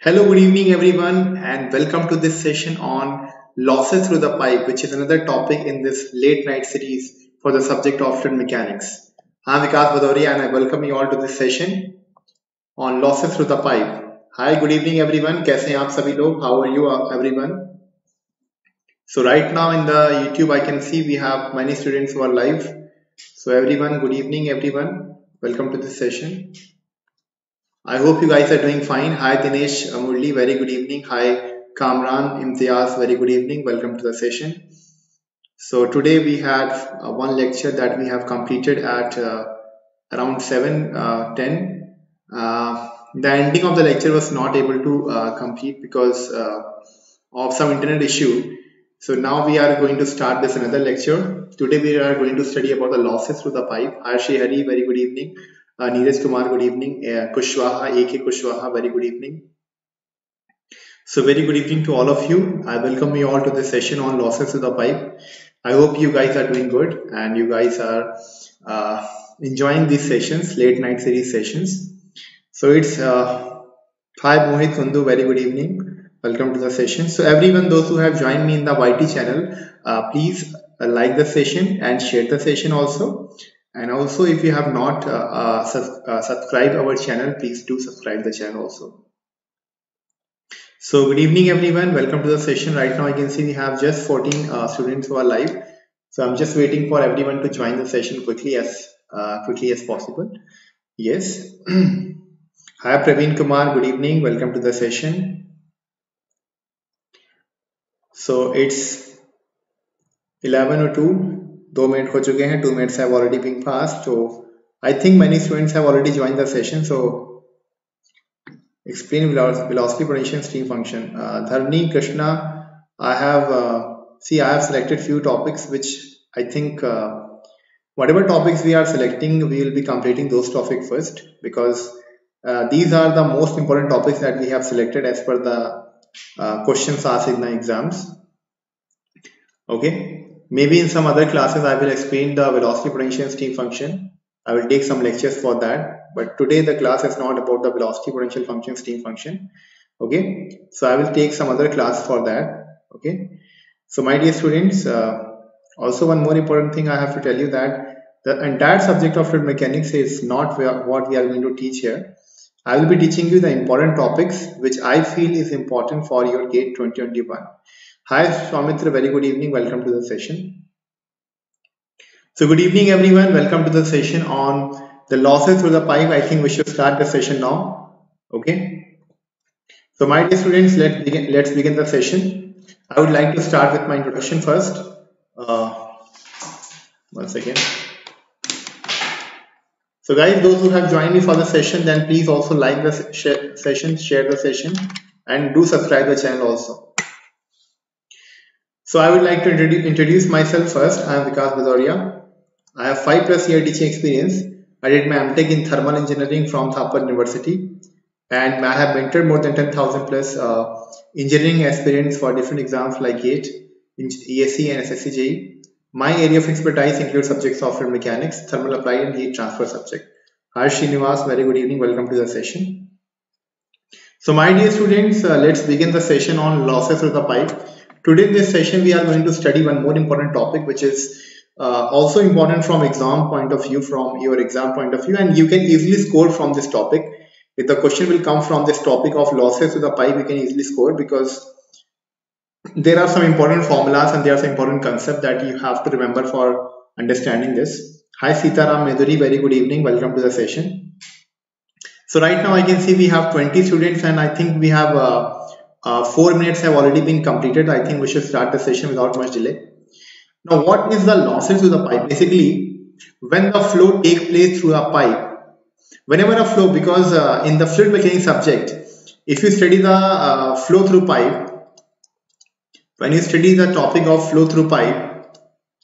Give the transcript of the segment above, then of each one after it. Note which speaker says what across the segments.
Speaker 1: Hello, good evening, everyone, and welcome to this session on losses through the pipe, which is another topic in this late night series for the subject of fluid mechanics. I'm Vikas Bhadoria, and I welcome you all to this session on losses through the pipe. Hi, good evening, everyone. कैसे हैं आप सभी लोग? How are you, uh, everyone? So right now in the YouTube, I can see we have many students who are live. So everyone, good evening, everyone. Welcome to this session. I hope you guys are doing fine. Hi Dinesh Murli, very good evening. Hi Kamran Imtiaz, very good evening. Welcome to the session. So today we had uh, one lecture that we have completed at uh, around 7, uh, 10. Uh, the ending of the lecture was not able to uh, complete because uh, of some internet issue. So now we are going to start this another lecture. Today we are going to study about the losses through the pipe. Arshi Hari, very good evening. Uh, Neeraj Kumar, good evening. Uh, Kushwaha, AK Kushwaha, very good evening. So very good evening to all of you. I welcome you all to this session on losses to the pipe. I hope you guys are doing good and you guys are uh, enjoying these sessions, late night series sessions. So it's uh, hi Mohit Kundu, very good evening. Welcome to the session. So everyone, those who have joined me in the YT channel, uh, please uh, like the session and share the session also. And also, if you have not uh, uh, uh, subscribed our channel, please do subscribe the channel also. So good evening, everyone. Welcome to the session. Right now, I can see we have just 14 uh, students who are live. So I'm just waiting for everyone to join the session quickly as uh, quickly as possible. Yes. Hi, Praveen Kumar. Good evening. Welcome to the session. So it's 11 or 2. दो minute हो चुके हैं two minutes have already been pass so I think many students have already joined the session so explain veloc- velocity potential stream function uh, Dharni Krishna I have uh, see I have selected few topics which I think uh, whatever topics we are selecting we will be completing those topics first because uh, these are the most important topics that we have selected as per the uh, questions asked in the exams okay Maybe in some other classes I will explain the velocity potential stream function. I will take some lectures for that. But today the class is not about the velocity potential function stream function. Okay. So I will take some other class for that. Okay. So my dear students, uh, also one more important thing I have to tell you that the entire subject of fluid mechanics is not what we are going to teach here. I will be teaching you the important topics which I feel is important for your GATE 2021. Hi Swamitra, very good evening. Welcome to the session. So good evening everyone. Welcome to the session on the losses through the pipe. I think we should start the session now. Okay. So my dear students, let's begin, let's begin the session. I would like to start with my introduction first. Uh, one second. So guys, those who have joined me for the session, then please also like the se- session, share the session and do subscribe the channel also. So I would like to introduce, myself first. I am Vikas Badoria. I have five plus year teaching experience. I did my MTech in thermal engineering from Thapar University, and I have mentored more than 10,000 plus uh, engineering aspirants for different exams like GATE, ESE, and SSCJE. My area of expertise includes subjects of fluid mechanics, thermal applied, and heat transfer subject. Harsh Srinivas, very good evening. Welcome to the session. So, my dear students, uh, let's begin the session on losses through the pipe. Today in this session, we are going to study one more important topic, which is uh, also important from exam point of view, from your exam point of view, and you can easily score from this topic. If the question will come from this topic of losses to the pipe, you can easily score because there are some important formulas and there are some important concepts that you have to remember for understanding this. Hi Sitaram Meduri, very good evening. Welcome to the session. So right now I can see we have 20 students and I think we have uh, uh, four minutes have already been completed. I think we should start the session without much delay. Now, what is the losses to the pipe? Basically, when the flow take place through a pipe, whenever a flow, because uh, in the fluid mechanics subject, if you study the uh, flow through pipe, when you study the topic of flow through pipe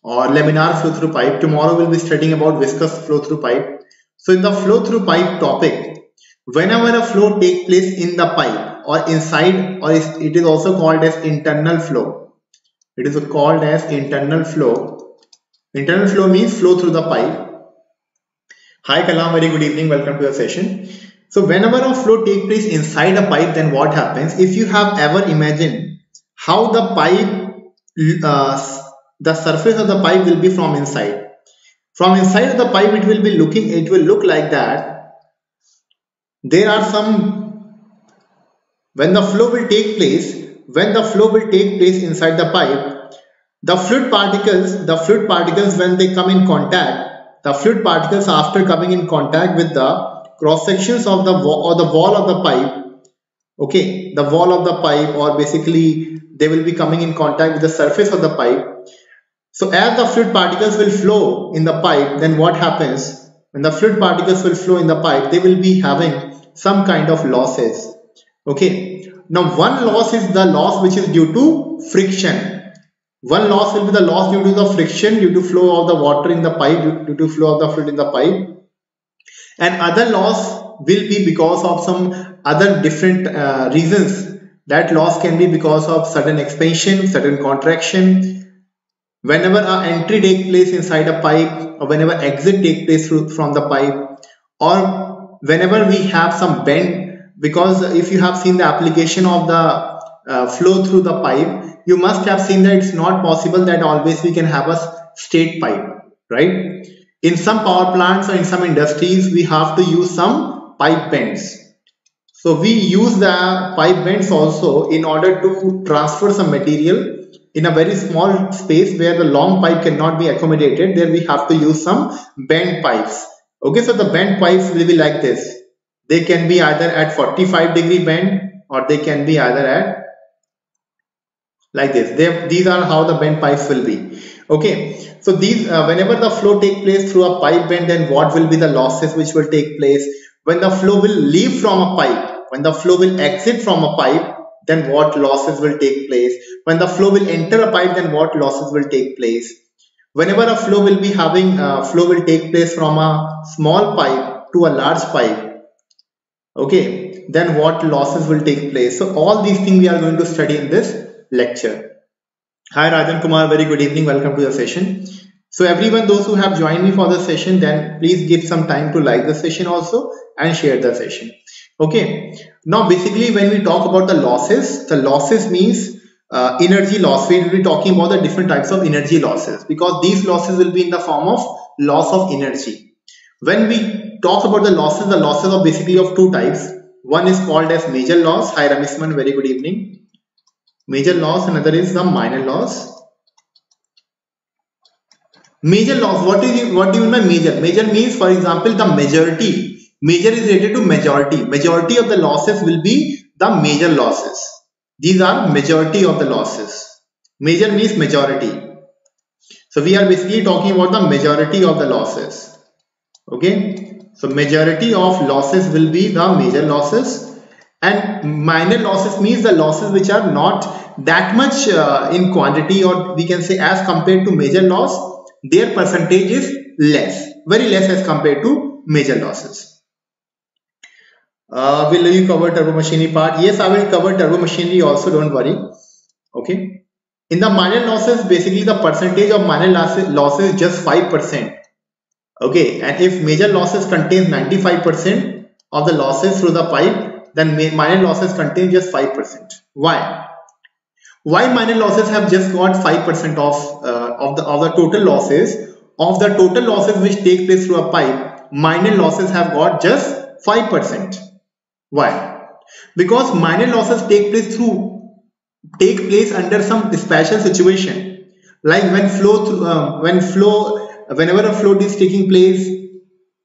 Speaker 1: or laminar flow through pipe, tomorrow we'll be studying about viscous flow through pipe. So in the flow through pipe topic, whenever a flow take place in the pipe or inside or it is also called as internal flow it is called as internal flow internal flow means flow through the pipe hi kalam very good evening welcome to the session So whenever a flow take place inside a pipe, then what happens? If you have ever imagined how the pipe, uh, the surface of the pipe will be from inside. From inside of the pipe, it will be looking, it will look like that. There are some, when the flow will take place, when the flow will take place inside the pipe, the fluid particles, the fluid particles when they come in contact, the fluid particles after coming in contact with the cross sections of the or the wall of the pipe okay the wall of the pipe or basically they will be coming in contact with the surface of the pipe. So as the fluid particles will flow in the pipe then what happens? When the fluid particles will flow in the pipe they will be having some kind of losses okay. Now one loss is the loss which is due to friction. One loss will be the loss due to the friction due to flow of the water in the pipe due to flow of the fluid in the pipe. And other loss will be because of some other different uh, reasons. That loss can be because of sudden expansion sudden contraction. Whenever our entry take place inside a pipe or whenever exit take place through, from the pipe or whenever we have some bend because if you have seen the application of the uh, flow through the pipe you must have seen that it's not possible that always we can have a straight pipe right in some power plants or in some industries, we have to use some pipe bends. So we use the pipe bends also in order to transfer some material in a very small space where the long pipe cannot be accommodated. There we have to use some bent pipes. Okay, so the bent pipes will be like this. They can be either at 45 degree bend or they can be either at like this. They, these are how the bend pipes will be. Okay, so these, uh, whenever the flow take place through a pipe bend, then what will be the losses which will take place? When the flow will leave from a pipe, when the flow will exit from a pipe, then what losses will take place? When the flow will enter a pipe, then what losses will take place? Whenever a flow will be having, uh, flow will take place from a small pipe to a large pipe, okay, then what losses will take place? So all these things we are going to study in this lecture. Hi Rajan Kumar, very good evening. Welcome to the session. So everyone, those who have joined me for the session, then please give some time to like the session also and share the session. Okay. Now basically when we talk about the losses, the losses means uh, energy loss. We will be talking about the different types of energy losses because these losses will be in the form of loss of energy. When we talk about the losses, the losses are basically of two types. One is called as major loss. Hi Ramisman, very good evening. Major loss another is the minor loss. Major loss what is what do you mean by major? Major means for example the majority. Major is related to majority. Majority of the losses will be the major losses. These are majority of the losses. Major means majority. So we are basically talking about the majority of the losses. Okay so majority of losses will be the major losses. And minor losses means the losses which are not that much uh, in quantity or we can say as compared to major loss their percentage is less very less as compared to major losses. Uh, will you cover turbo machinery part? Yes i will cover turbo machinery also don't worry. Okay. In the minor losses basically the percentage of minor losses, losses just 5% okay and if major losses contains 95% of the losses through the pipe then minor losses contain just 5%. Why? Why minor losses have just got 5% of, uh, of, the, of the total losses? Of the total losses which take place through a pipe, minor losses have got just 5%. Why? Because minor losses take place through take place under some special situation like when flow through uh, when flow whenever a float is taking place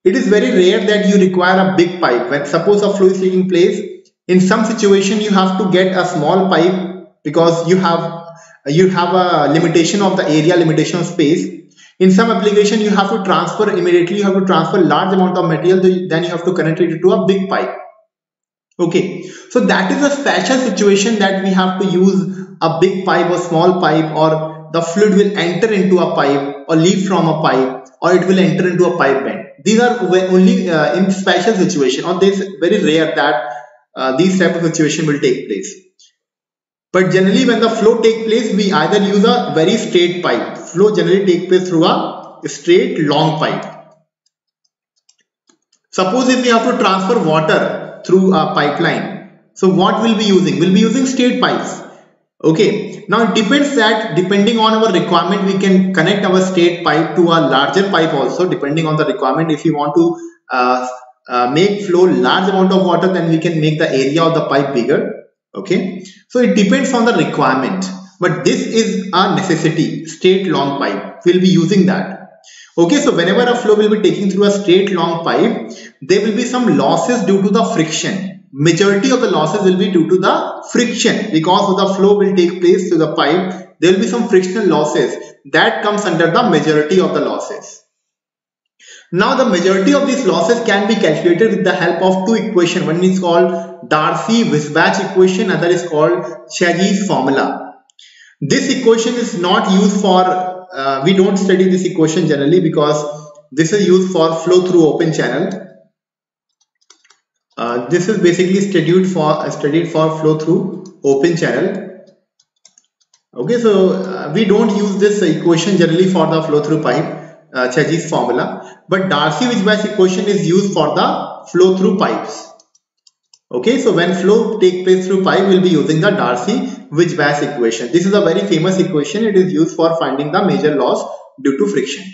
Speaker 1: it is very rare that you require a big pipe. When suppose a flow is taking place, in some situation you have to get a small pipe because you have you have a limitation of the area, limitation of space. In some application, you have to transfer immediately. You have to transfer large amount of material. Then you have to connect it to a big pipe. Okay, so that is a special situation that we have to use a big pipe or small pipe or the fluid will enter into a pipe or leave from a pipe or it will enter into a pipe bend these are only uh, in special situation or this very rare that uh, these type of situation will take place but generally when the flow take place we either use a very straight pipe flow generally take place through a straight long pipe Suppose if we have to transfer water through a pipeline, so what will be using? We'll be using straight pipes. Okay, now it depends that depending on our requirement, we can connect our straight pipe to a larger pipe also depending on the requirement. If you want to uh, uh, make flow large amount of water, then we can make the area of the pipe bigger. Okay, so it depends on the requirement, but this is a necessity, straight long pipe. We'll be using that. Okay, so whenever a flow will be taking through a straight long pipe, there will be some losses due to the friction. Majority of the losses will be due to the friction because the flow will take place through the pipe. There will be some frictional losses that comes under the majority of the losses. Now the majority of these losses can be calculated with the help of two equations. One is called Darcy-Weisbach equation, other is called Chezy's formula. This equation is not used for uh, we don't study this equation generally because this is used for flow through open channel. Uh, this is basically studied for uh, studied for flow through open channel. Okay, so uh, we don't use this equation generally for the flow through pipe, uh, Chezy's formula, but Darcy-Weisbach equation is used for the flow through pipes. Okay, so when flow take place through pipe, we'll be using the Darcy-Weisbach equation. This is a very famous equation. It is used for finding the major loss due to friction.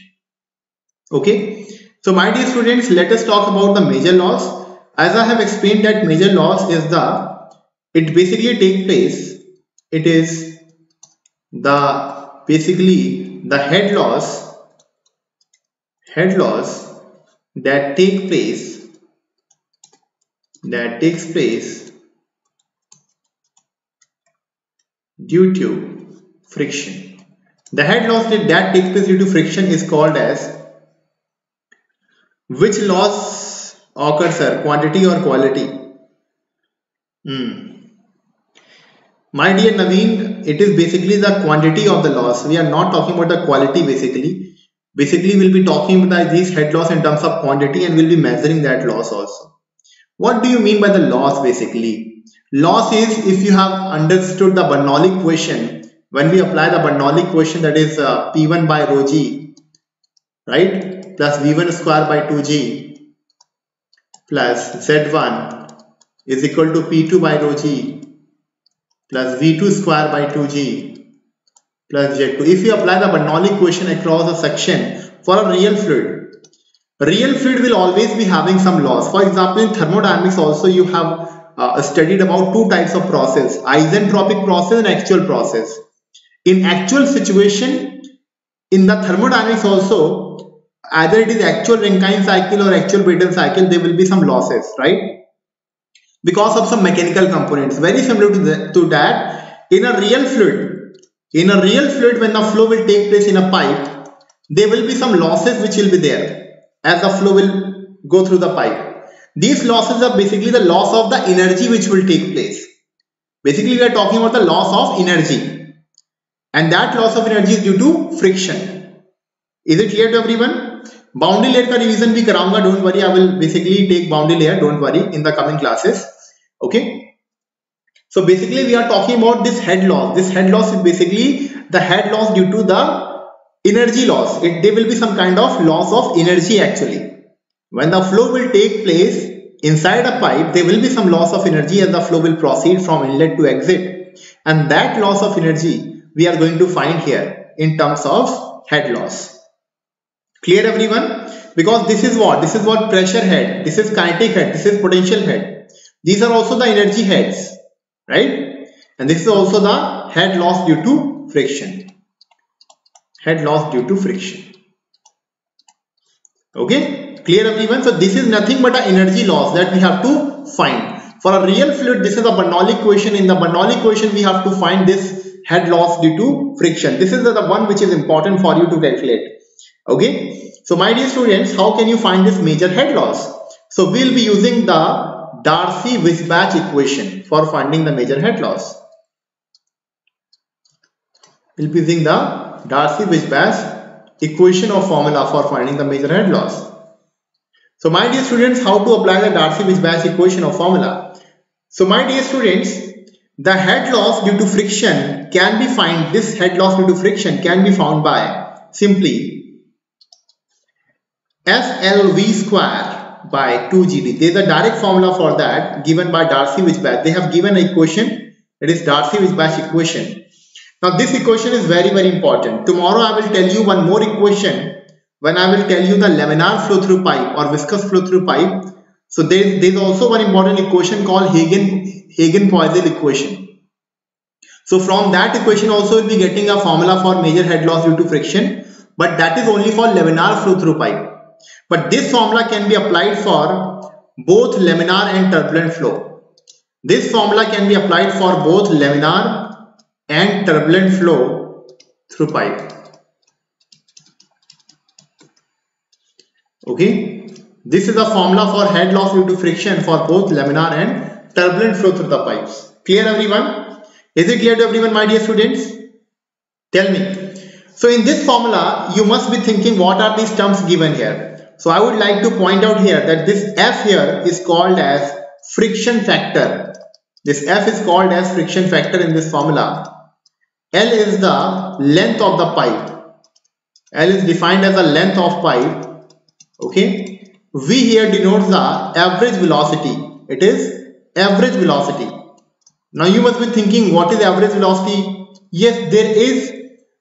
Speaker 1: Okay, so my dear students, let us talk about the major loss. As I have explained that major loss is the, it basically take place, it is the, basically the head loss, head loss that take place that takes place due to friction. The head loss that takes place due to friction is called as which loss occurs sir. Quantity or quality? Hmm. my dear Naveen it is basically the quantity of the loss. We are not talking about the quality basically. Basically we'll be talking about these head loss in terms of quantity and we'll be measuring that loss also. What do you mean by the loss basically? Loss is if you have understood the Bernoulli equation, when we apply the Bernoulli equation that is uh, P1 by rho g, right, plus V1 square by 2g plus Z1 is equal to P2 by rho g plus V2 square by 2g plus Z2. If you apply the Bernoulli equation across a section for a real fluid, real fluid will always be having some loss for example in thermodynamics also you have uh, studied about two types of process isentropic process and actual process in actual situation in the thermodynamics also either it is actual Rankine cycle or actual Brayton cycle there will be some losses right because of some mechanical components very similar to, the, to that in a real fluid in a real fluid when the flow will take place in a pipe there will be some losses which will be there as the flow will go through the pipe. These losses are basically the loss of the energy which will take place. Basically, we are talking about the loss of energy. And that loss of energy is due to friction. Is it clear to everyone? Boundary layer ka revision bhi karaunga, don't worry. I will basically take boundary layer, don't worry, in the coming classes. Okay. So basically, we are talking about this head loss. This head loss is basically the head loss due to the energy loss there will be some kind of loss of energy actually when the flow will take place inside a pipe there will be some loss of energy as the flow will proceed from inlet to exit and that loss of energy we are going to find here in terms of head loss clear everyone because this is what this is what pressure head this is kinetic head this is potential head these are also the energy heads right and this is also the head loss due to friction head loss due to friction. Okay, clear everyone? So this is nothing but an energy loss that we have to find. For a real fluid, this is a Bernoulli equation. In the Bernoulli equation, we have to find this head loss due to friction. This is the one which is important for you to calculate. Okay, so my dear students, how can you find this major head loss? So we'll be using the Darcy-Weisbach equation for finding the major head loss. We'll be using the Darcy-Weisbach equation or formula for finding the major head loss. So my dear students, how to apply the Darcy-Weisbach equation or formula? So my dear students, the head loss due to friction can be found, this head loss due to friction can be found by simply SLV square by 2GD. There is a direct formula for that given by Darcy-Weisbach. They have given an equation, it is Darcy-Weisbach equation. Now this equation is very very important. Tomorrow I will tell you one more equation when I will tell you the laminar flow through pipe or viscous flow through pipe. So there is also one important equation called Hagen Hagen-Poiseuille equation. So from that equation also we'll be getting a formula for major head loss due to friction but that is only for laminar flow through pipe. But this formula can be applied for both laminar and turbulent flow. This formula can be applied for both laminar and turbulent flow through pipe. Okay, this is a formula for head loss due to friction for both laminar and turbulent flow through the pipes. Clear everyone? Is it clear to everyone my dear students? Tell me. So in this formula, you must be thinking what are these terms given here? So I would like to point out here that this F here is called as friction factor. This F is called as friction factor in this formula. L is the length of the pipe. L is defined as the length of pipe. Okay. V here denotes the average velocity. It is average velocity. Now you must be thinking what is average velocity? Yes, there is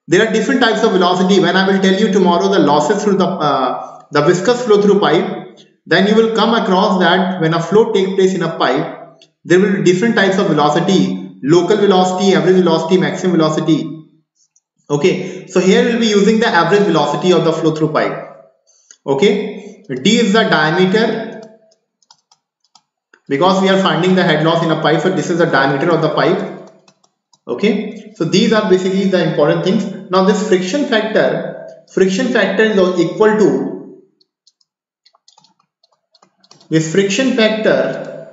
Speaker 1: there are different types of velocity. When I will tell you tomorrow the losses through the uh, the viscous flow through pipe, then you will come across that when a flow takes place in a pipe, there will be different types of velocity, local velocity, average velocity, maximum velocity. Okay, so here we'll be using the average velocity of the flow through pipe. Okay, D is the diameter because we are finding the head loss in a pipe, so this is the diameter of the pipe. Okay, so these are basically the important things. Now this friction factor, friction factor is equal to this friction factor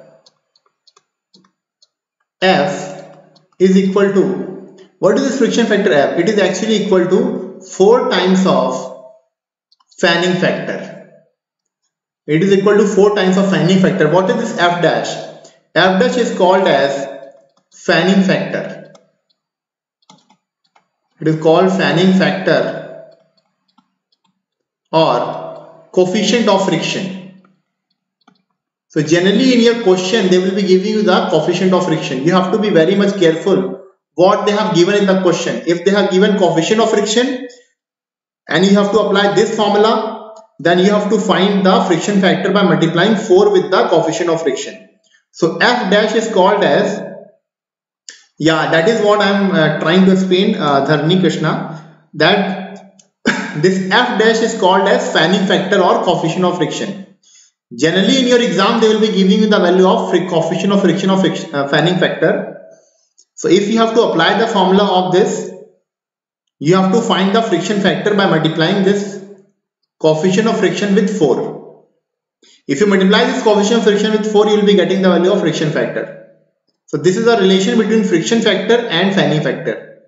Speaker 1: F is equal to what is this friction factor F? It is actually equal to 4 times of fanning factor. It is equal to 4 times of fanning factor. What is this F dash? F dash is called as fanning factor. It is called fanning factor or coefficient of friction. So generally in your question, they will be giving you the coefficient of friction. You have to be very much careful what they have given in the question. If they have given coefficient of friction and you have to apply this formula, then you have to find the friction factor by multiplying 4 with the coefficient of friction. So F dash is called as, yeah, that is what I am uh, trying to explain, uh, Dharni Krishna, that this F dash is called as fanning factor or coefficient of friction. Generally in your exam they will be giving you the value of coefficient of friction of uh, fanning factor. So if you have to apply the formula of this, you have to find the friction factor by multiplying this coefficient of friction with 4. If you multiply this coefficient of friction with 4, you will be getting the value of friction factor. So this is a relation between friction factor and fanning factor.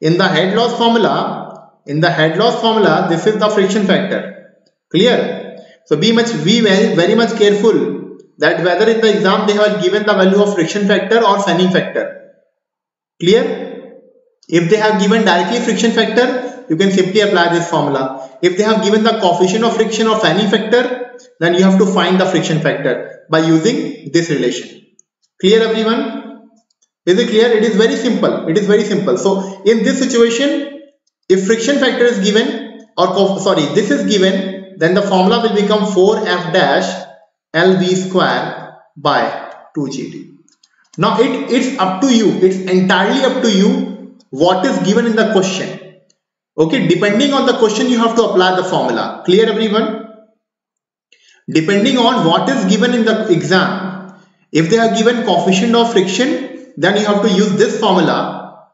Speaker 1: In the head loss formula, in the head loss formula, this is the friction factor. Clear? So be much be very, very much careful that whether in the exam they have given the value of friction factor or fanning factor. Clear? If they have given directly friction factor, you can simply apply this formula. If they have given the coefficient of friction or fanning factor, then you have to find the friction factor by using this relation. Clear everyone? Is it clear? It is very simple. It is very simple. So in this situation, if friction factor is given or sorry, this is given then the formula will become 4f dash lv square by 2gd. Now it, it's up to you, it's entirely up to you what is given in the question. Okay, depending on the question you have to apply the formula. Clear everyone? Depending on what is given in the exam, if they are given coefficient of friction, then you have to use this formula.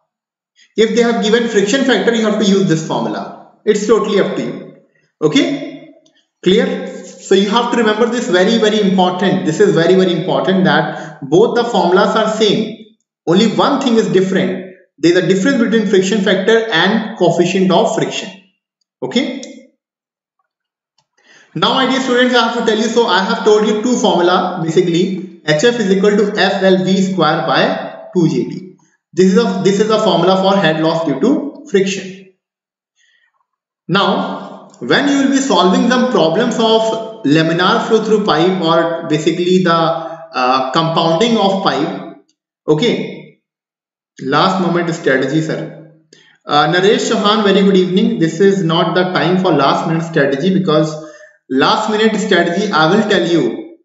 Speaker 1: If they have given friction factor, you have to use this formula. It's totally up to you. Okay? Clear? So you have to remember this very, very important. This is very, very important that both the formulas are same. Only one thing is different. There is a difference between friction factor and coefficient of friction. Okay? Now, my dear students, I have to tell you, so I have told you two formula basically. HF is equal to FLV square by 2JD. This is a this is a formula for head loss due to friction. Now, when you will be solving some problems of laminar flow through pipe or basically the uh, compounding of pipe okay? Last moment strategy sir. Uh, Naresh Chauhan very good evening. This is not the time for last minute strategy because last minute strategy I will tell you.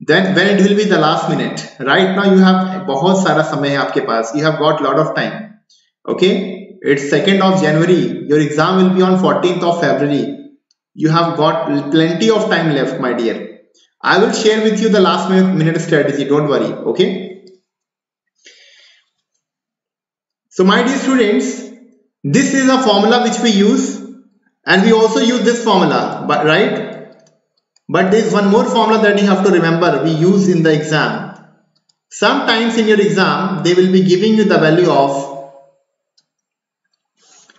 Speaker 1: Then when it will be the last minute? Right now you have बहुत सारा समय है आपके पास. You have got lot of time. Okay? It's 2nd of January. Your exam will be on 14th of February. You have got plenty of time left my dear. I will share with you the last minute, strategy. Don't worry okay? So my dear students this is a formula which we use and we also use this formula but right? But there is one more formula that you have to remember we use in the exam. Sometimes in your exam they will be giving you the value of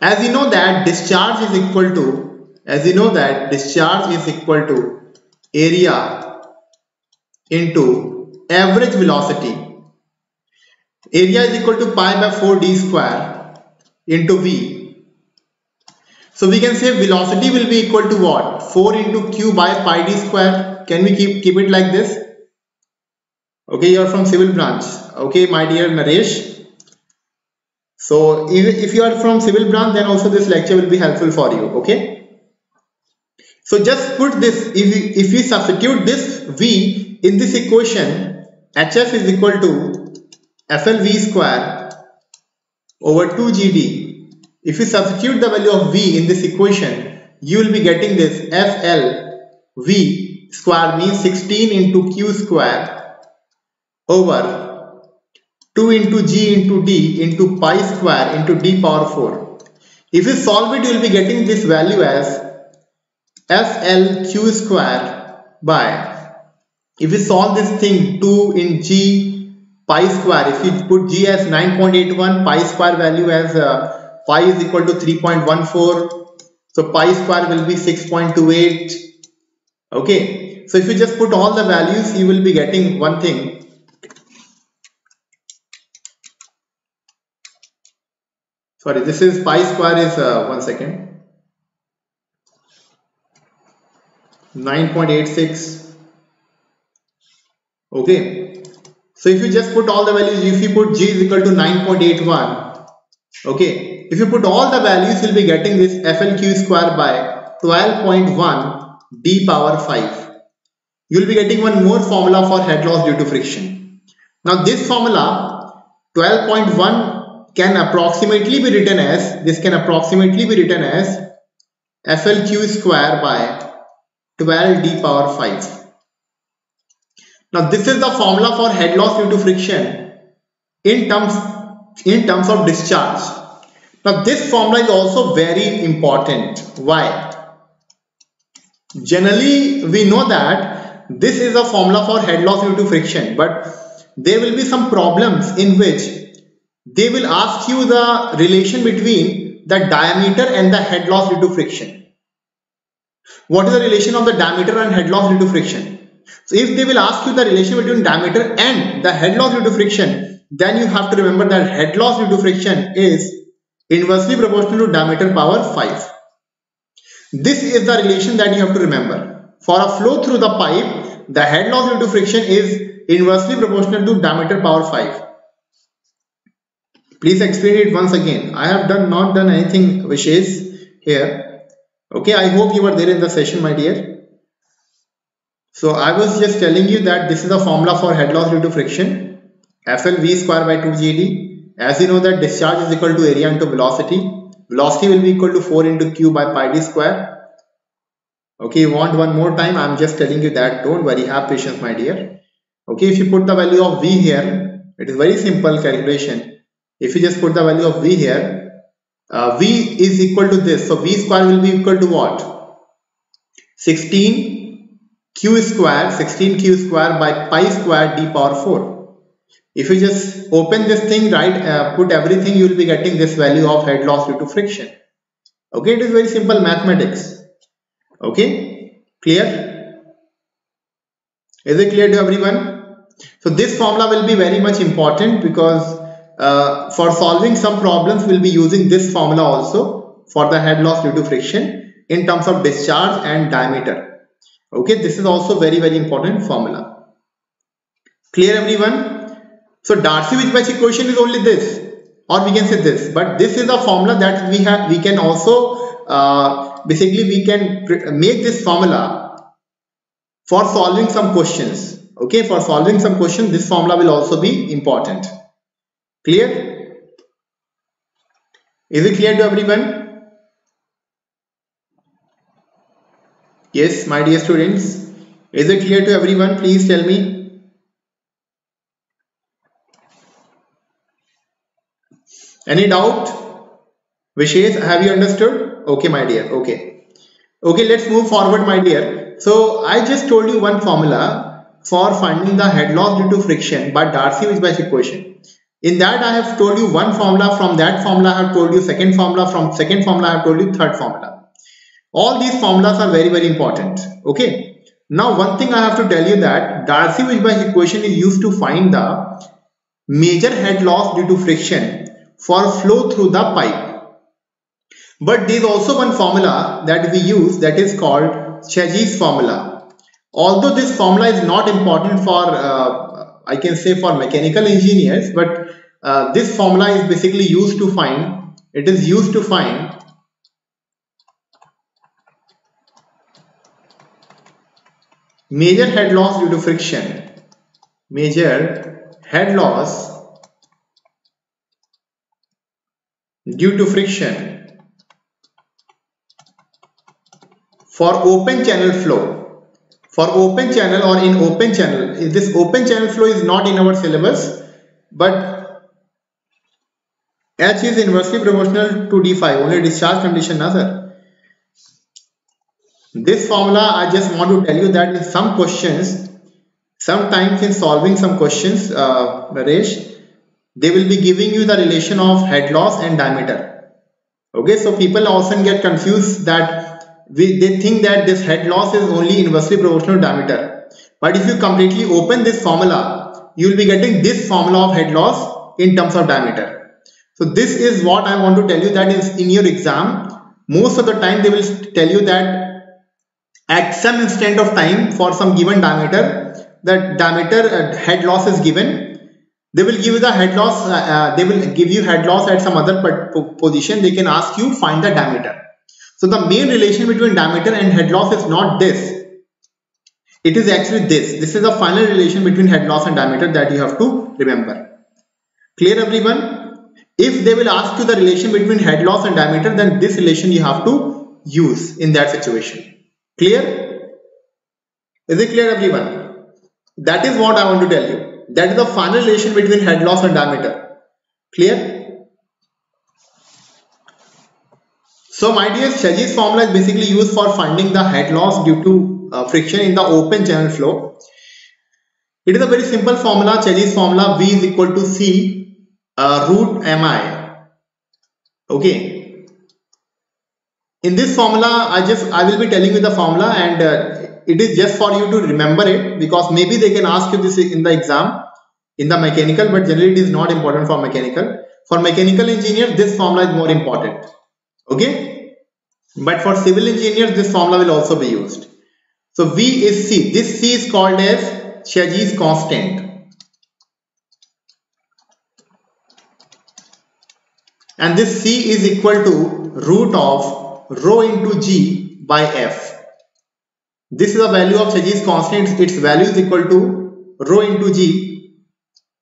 Speaker 1: as you know that discharge is equal to as you know that discharge is equal to area into average velocity. Area is equal to pi by 4 d square into v. So we can say velocity will be equal to what? 4 into q by pi d square. Can we keep keep it like this? Okay you're from civil branch. Okay my dear Naresh so if, if you are from civil branch then also this lecture will be helpful for you okay so just put this, if we, if we substitute this V in this equation, HF is equal to FLV square over 2GD. If you substitute the value of V in this equation, you will be getting this FLV square means 16 into Q square over 2 into G into D into pi square into D power 4. If you solve it, you will be getting this value as FLQ square by if you solve this thing 2 in G pi square if you put G as 9.81 pi square value as uh, pi is equal to 3.14 so pi square will be 6.28 okay. So if you just put all the values you will be getting one thing sorry this is pi square is uh, one second. 9.86 okay. So if you just put all the values if you put g is equal to 9.81 okay. If you put all the values you'll be getting this flq square by 12.1 d power 5 you'll be getting one more formula for head loss due to friction. Now this formula 12.1 can approximately be written as this can approximately be written as flq square by 12 d power 5. Now this is the formula for head loss due to friction in terms in terms of discharge. Now this formula is also very important. Why? Generally we know that this is a formula for head loss due to friction but there will be some problems in which they will ask you the relation between the diameter and the head loss due to friction what is the relation of the diameter and head loss due to friction? So if they will ask you the relation between diameter and the head loss due to friction, then you have to remember that head loss due to friction is inversely proportional to diameter power 5. This is the relation that you have to remember. For a flow through the pipe, the head loss due to friction is inversely proportional to diameter power 5. Please explain it once again. I have done not done anything which is here. Okay i hope you were there in the session my dear. So i was just telling you that this is a formula for head loss due to friction. Flv square by 2gd as you know that discharge is equal to area into velocity. Velocity will be equal to 4 into q by pi d square. Okay you want one more time? I'm just telling you that. Don't worry. Have patience my dear. Okay if you put the value of v here it is very simple calculation if you just put the value of v here uh, v is equal to this. So v square will be equal to what? 16 q square 16 q square by pi square d power 4 if you just open this thing right uh, put everything you will be getting this value of head loss due to friction. Okay it is very simple mathematics. Okay clear? Is it clear to everyone? So this formula will be very much important because uh, for solving some problems we'll be using this formula also for the head loss due to friction in terms of discharge and diameter Okay, this is also very very important formula. Clear everyone? So Darcy-Weisbach equation is only this or we can say this but this is a formula that we have we can also uh, basically we can make this formula for solving some questions okay for solving some questions this formula will also be important clear? Is it clear to everyone? Yes my dear students. Is it clear to everyone? Please tell me. Any doubt? Vishesh have you understood? Okay my dear. Okay. Okay let's move forward my dear. So I just told you one formula for finding the head loss due to friction by Darcy-Weisbach equation in that I have told you one formula from that formula I have told you second formula from second formula I have told you third formula all these formulas are very very important okay now one thing I have to tell you that Darcy-Weisbach equation is used to find the major head loss due to friction for flow through the pipe. But there is also one formula that we use that is called Chezy's formula. Although this formula is not important for, uh, I can say for mechanical engineers, but uh, this formula is basically used to find, it is used to find major head loss due to friction, major head loss due to friction for open channel flow for open channel or in open channel this open channel flow is not in our syllabus but H is inversely proportional to d phi. Only discharge condition other this formula I just want to tell you that in some questions sometimes in solving some questions uh, Naresh they will be giving you the relation of head loss and diameter. Okay so people often get confused that we, they think that this head loss is only inversely proportional to diameter. But if you completely open this formula you will be getting this formula of head loss in terms of diameter. So this is what I want to tell you that is in your exam. Most of the time they will tell you that at some instant of time for some given diameter the diameter uh, head loss is given. They will give you the head loss uh, uh, they will give you head loss at some other position. They can ask you find the diameter so the main relation between diameter and head loss is not this. It is actually this. This is the final relation between head loss and diameter that you have to remember. Clear everyone? If they will ask you the relation between head loss and diameter then this relation you have to use in that situation. Clear? Is it clear everyone? That is what i want to tell you. That is the final relation between head loss and diameter. Clear? So my dear, Chezy's formula is basically used for finding the head loss due to uh, friction in the open channel flow. It is a very simple formula, Chezy's formula V is equal to C uh, root Mi. Okay. In this formula, I just I will be telling you the formula and uh, it is just for you to remember it because maybe they can ask you this in the exam in the mechanical but generally it is not important for mechanical for mechanical engineers this formula is more important okay but for civil engineers this formula will also be used so v is c this c is called as Chezy's constant and this c is equal to root of rho into g by f this is the value of Chezy's constant. Its value is equal to rho into g.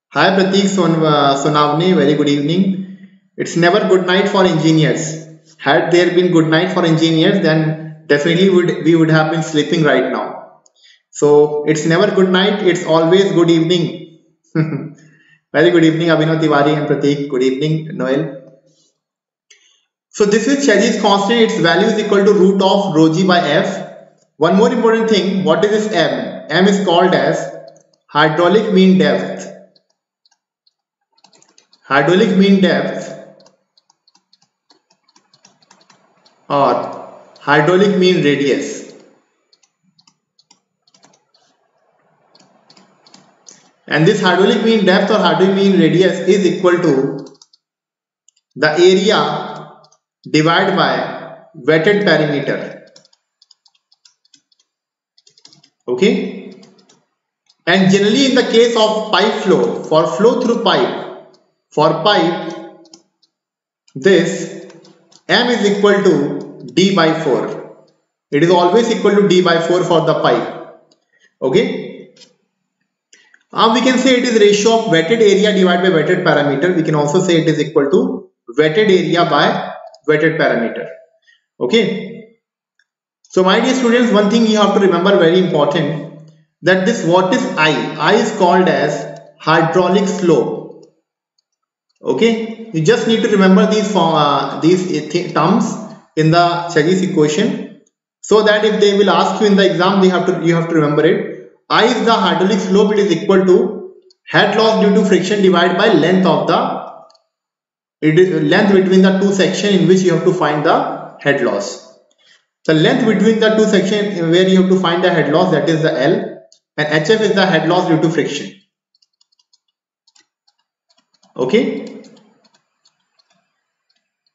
Speaker 1: Hi Pratik uh, Sonavne, very good evening. It's never good night for engineers. Had there been good night for engineers, then definitely would we would have been sleeping right now. So it's never good night. It's always good evening. very good evening, Abhinav Tiwari and Pratik. Good evening, Noel. So this is Chezy's constant. Its value is equal to root of rho g by f one more important thing, what is this M? M is called as hydraulic mean depth. Hydraulic mean depth or hydraulic mean radius. And this hydraulic mean depth or hydraulic mean radius is equal to the area divided by wetted perimeter. Okay. And generally in the case of pipe flow, for flow through pipe, for pipe, this M is equal to D by 4. It is always equal to D by 4 for the pipe. Okay. Now we can say it is ratio of wetted area divided by wetted perimeter. We can also say it is equal to wetted area by wetted perimeter. Okay. So my dear students, one thing you have to remember very important that this what is I? I is called as hydraulic flow. Okay. You just need to remember these uh, these terms in the Chezy's equation so that if they will ask you in the exam, they have to you have to remember it. I is the hydraulic slope. It is equal to head loss due to friction divided by length of the it is length between the two section in which you have to find the head loss. The length between the two section where you have to find the head loss that is the L and HF is the head loss due to friction. Okay.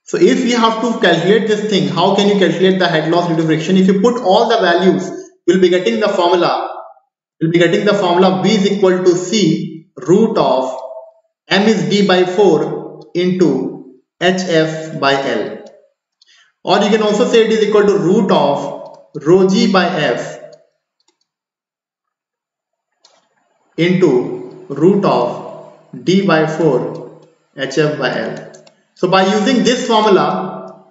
Speaker 1: So if we have to calculate this thing, how can you calculate the head loss due to friction? If you put all the values, you'll be getting the formula. You'll be getting the formula V is equal to C root of M is D by 4 into hf by L. Or you can also say it is equal to root of rho g by f into root of d by 4 hf by L. So by using this formula,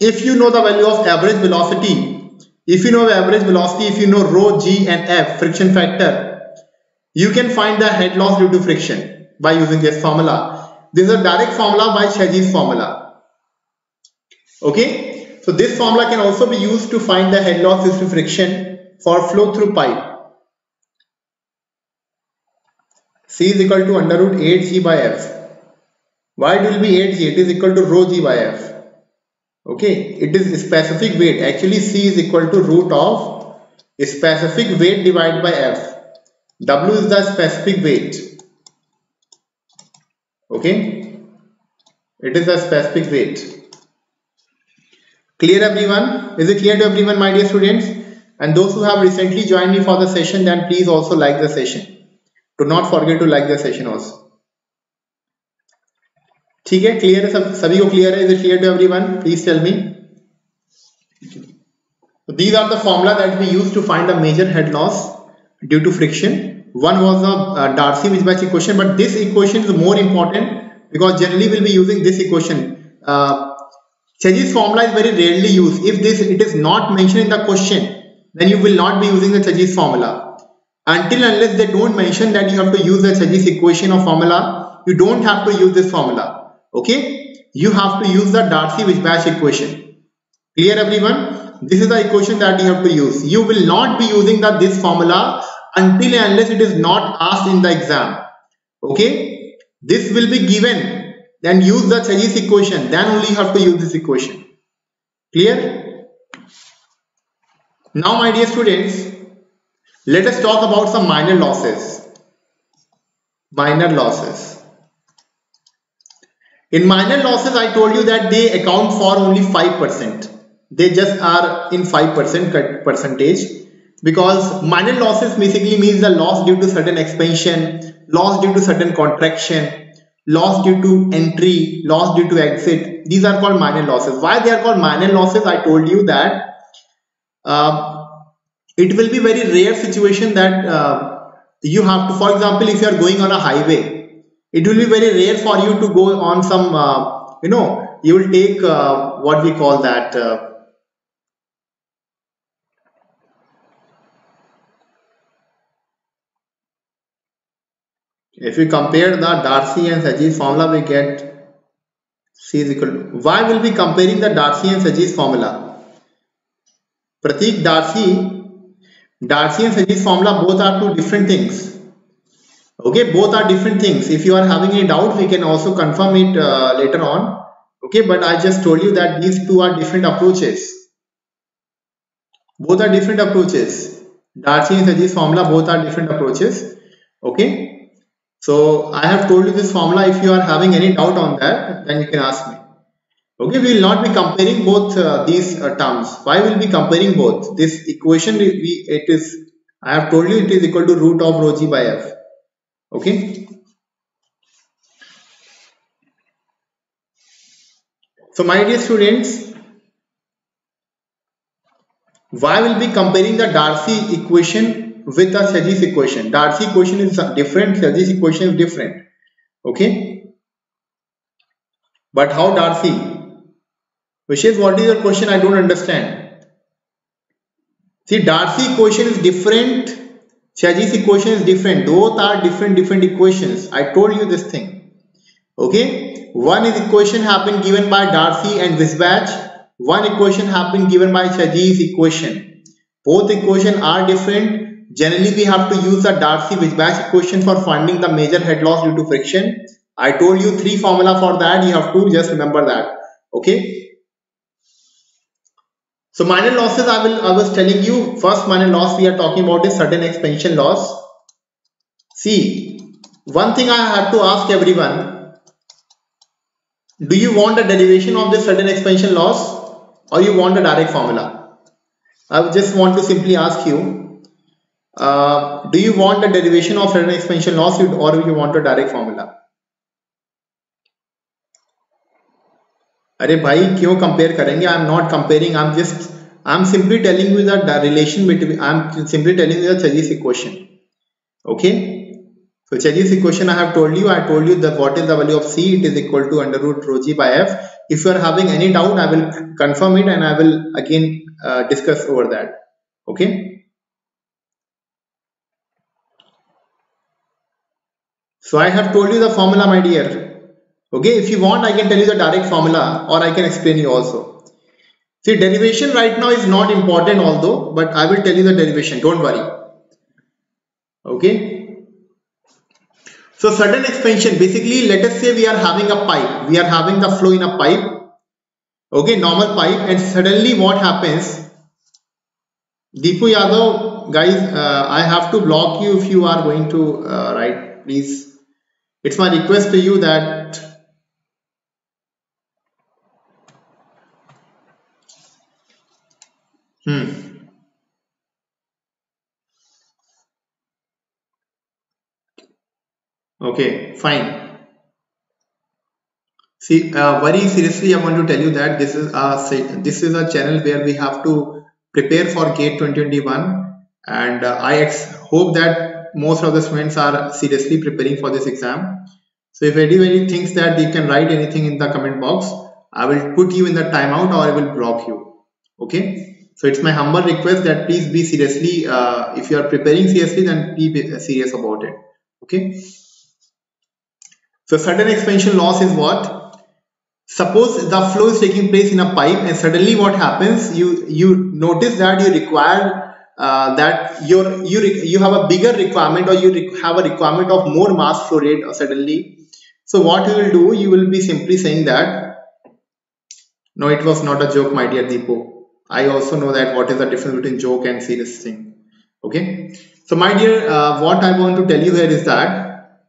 Speaker 1: if you know the value of average velocity, if you know average velocity, if you know rho g and f friction factor, you can find the head loss due to friction by using this formula this is a direct formula by Chezy's formula. Okay. So this formula can also be used to find the head loss due to friction for flow through pipe. C is equal to under root 8g by f. Why it will be 8g? It is equal to rho g by f. Okay. It is specific weight. Actually C is equal to root of specific weight divided by f. W is the specific weight okay it is a specific weight clear everyone is it clear to everyone my dear students and those who have recently joined me for the session then please also like the session do not forget to like the session also. ठीक है? Clear है सब? सभी को clear है? Is it clear to everyone please tell me these are the formula that we use to find the major head loss due to friction. One was the uh, Darcy-Weisbach equation but this equation is more important because generally we'll be using this equation. Uh, formula is very rarely used. If this it is not mentioned in the question then you will not be using the Chezy's formula. Until unless they don't mention that you have to use the Chezy's equation or formula, you don't have to use this formula. Okay? You have to use the Darcy-Weisbach equation. Clear everyone? This is the equation that you have to use. You will not be using the this formula until unless it is not asked in the exam. Okay, this will be given. Then use the Chezy's equation. Then only you have to use this equation. Clear? Now, my dear students, let us talk about some minor losses. Minor losses. In minor losses, I told you that they account for only 5%. They just are in 5% percentage because minor losses basically means the loss due to certain expansion, loss due to certain contraction, loss due to entry, loss due to exit. These are called minor losses. Why they are called minor losses? I told you that uh, it will be very rare situation that uh, you have to, for example, if you are going on a highway, it will be very rare for you to go on some, uh, you know, you will take uh, what we call that uh, If we compare the Darcy and Chezy's formula, we get C is equal to. Why will be comparing the Darcy and Chezy's formula? Pratik Darcy, Darcy and Chezy's formula both are two different things. Okay, both are different things. If you are having any doubt, we can also confirm it uh, later on. Okay, but I just told you that these two are different approaches. Both are different approaches. Darcy and Chezy's formula both are different approaches. Okay, so I have told you this formula. If you are having any doubt on that, then you can ask me. Okay, we will not be comparing both uh, these uh, terms. Why will be comparing both? This equation, we, it is, I have told you it is equal to root of rho g by f. Okay. So my dear students, why will be comparing the Darcy equation with the Chezy's equation? Darcy equation is different, Chezy's equation is different. Okay. But how Darcy? Is what is your question? I don't understand. See, Darcy equation is different. Chezy's equation is different. Both are different, different equations. I told you this thing. Okay. One is equation have been given by Darcy and Weisbach. One equation have been given by Chezy's equation. Both equation are different. Generally, we have to use the Darcy-Weisbach equation for finding the major head loss due to friction. I told you three formula for that. You have to just remember that. Okay. So minor losses I will I was telling you first minor loss we are talking about is sudden expansion loss. See one thing I have to ask everyone do you want a derivation of this sudden expansion loss or you want a direct formula? I just want to simply ask you uh, do you want a derivation of sudden expansion loss or you want a direct formula? अरे भाई, क्यों compare करेंगे? I am not comparing I am just I am simply telling you that the relation between I am simply telling you that is equation okay so चेलीस equation I have told you I told you the what is the value of C it is equal to under root rho G by F if you are having any doubt I will confirm it and I will again discuss over that okay so, i have told you the formula, my dear. Okay if you want I can tell you the direct formula or I can explain you also. See derivation right now is not important although but I will tell you the derivation. Don't worry. Okay? So sudden expansion. Basically let us say we are having a pipe. We are having the flow in a pipe. Okay normal pipe. And suddenly what happens? Deepu Yadav guys uh, I have to block you if you are going to uh, write please. It's my request to you that Hmm. Okay, fine. See, uh, very seriously, I want to tell you that this is a this is a channel where we have to prepare for GATE 2021, and uh, I hope that most of the students are seriously preparing for this exam. So, if anybody thinks that you can write anything in the comment box, I will put you in the timeout or I will block you. Okay. So it's my humble request that please be seriously, uh, if you are preparing seriously, then be serious about it. Okay. So sudden expansion loss is what? Suppose the flow is taking place in a pipe and suddenly what happens? You you notice that you require uh, that your you you have a bigger requirement or you have a requirement of more mass flow rate suddenly. So what you will do? You will be simply saying that. No, it was not a joke, my dear Deepu. I also know that what is the difference between joke and serious thing. Okay. So my dear, uh, what I want to tell you here is that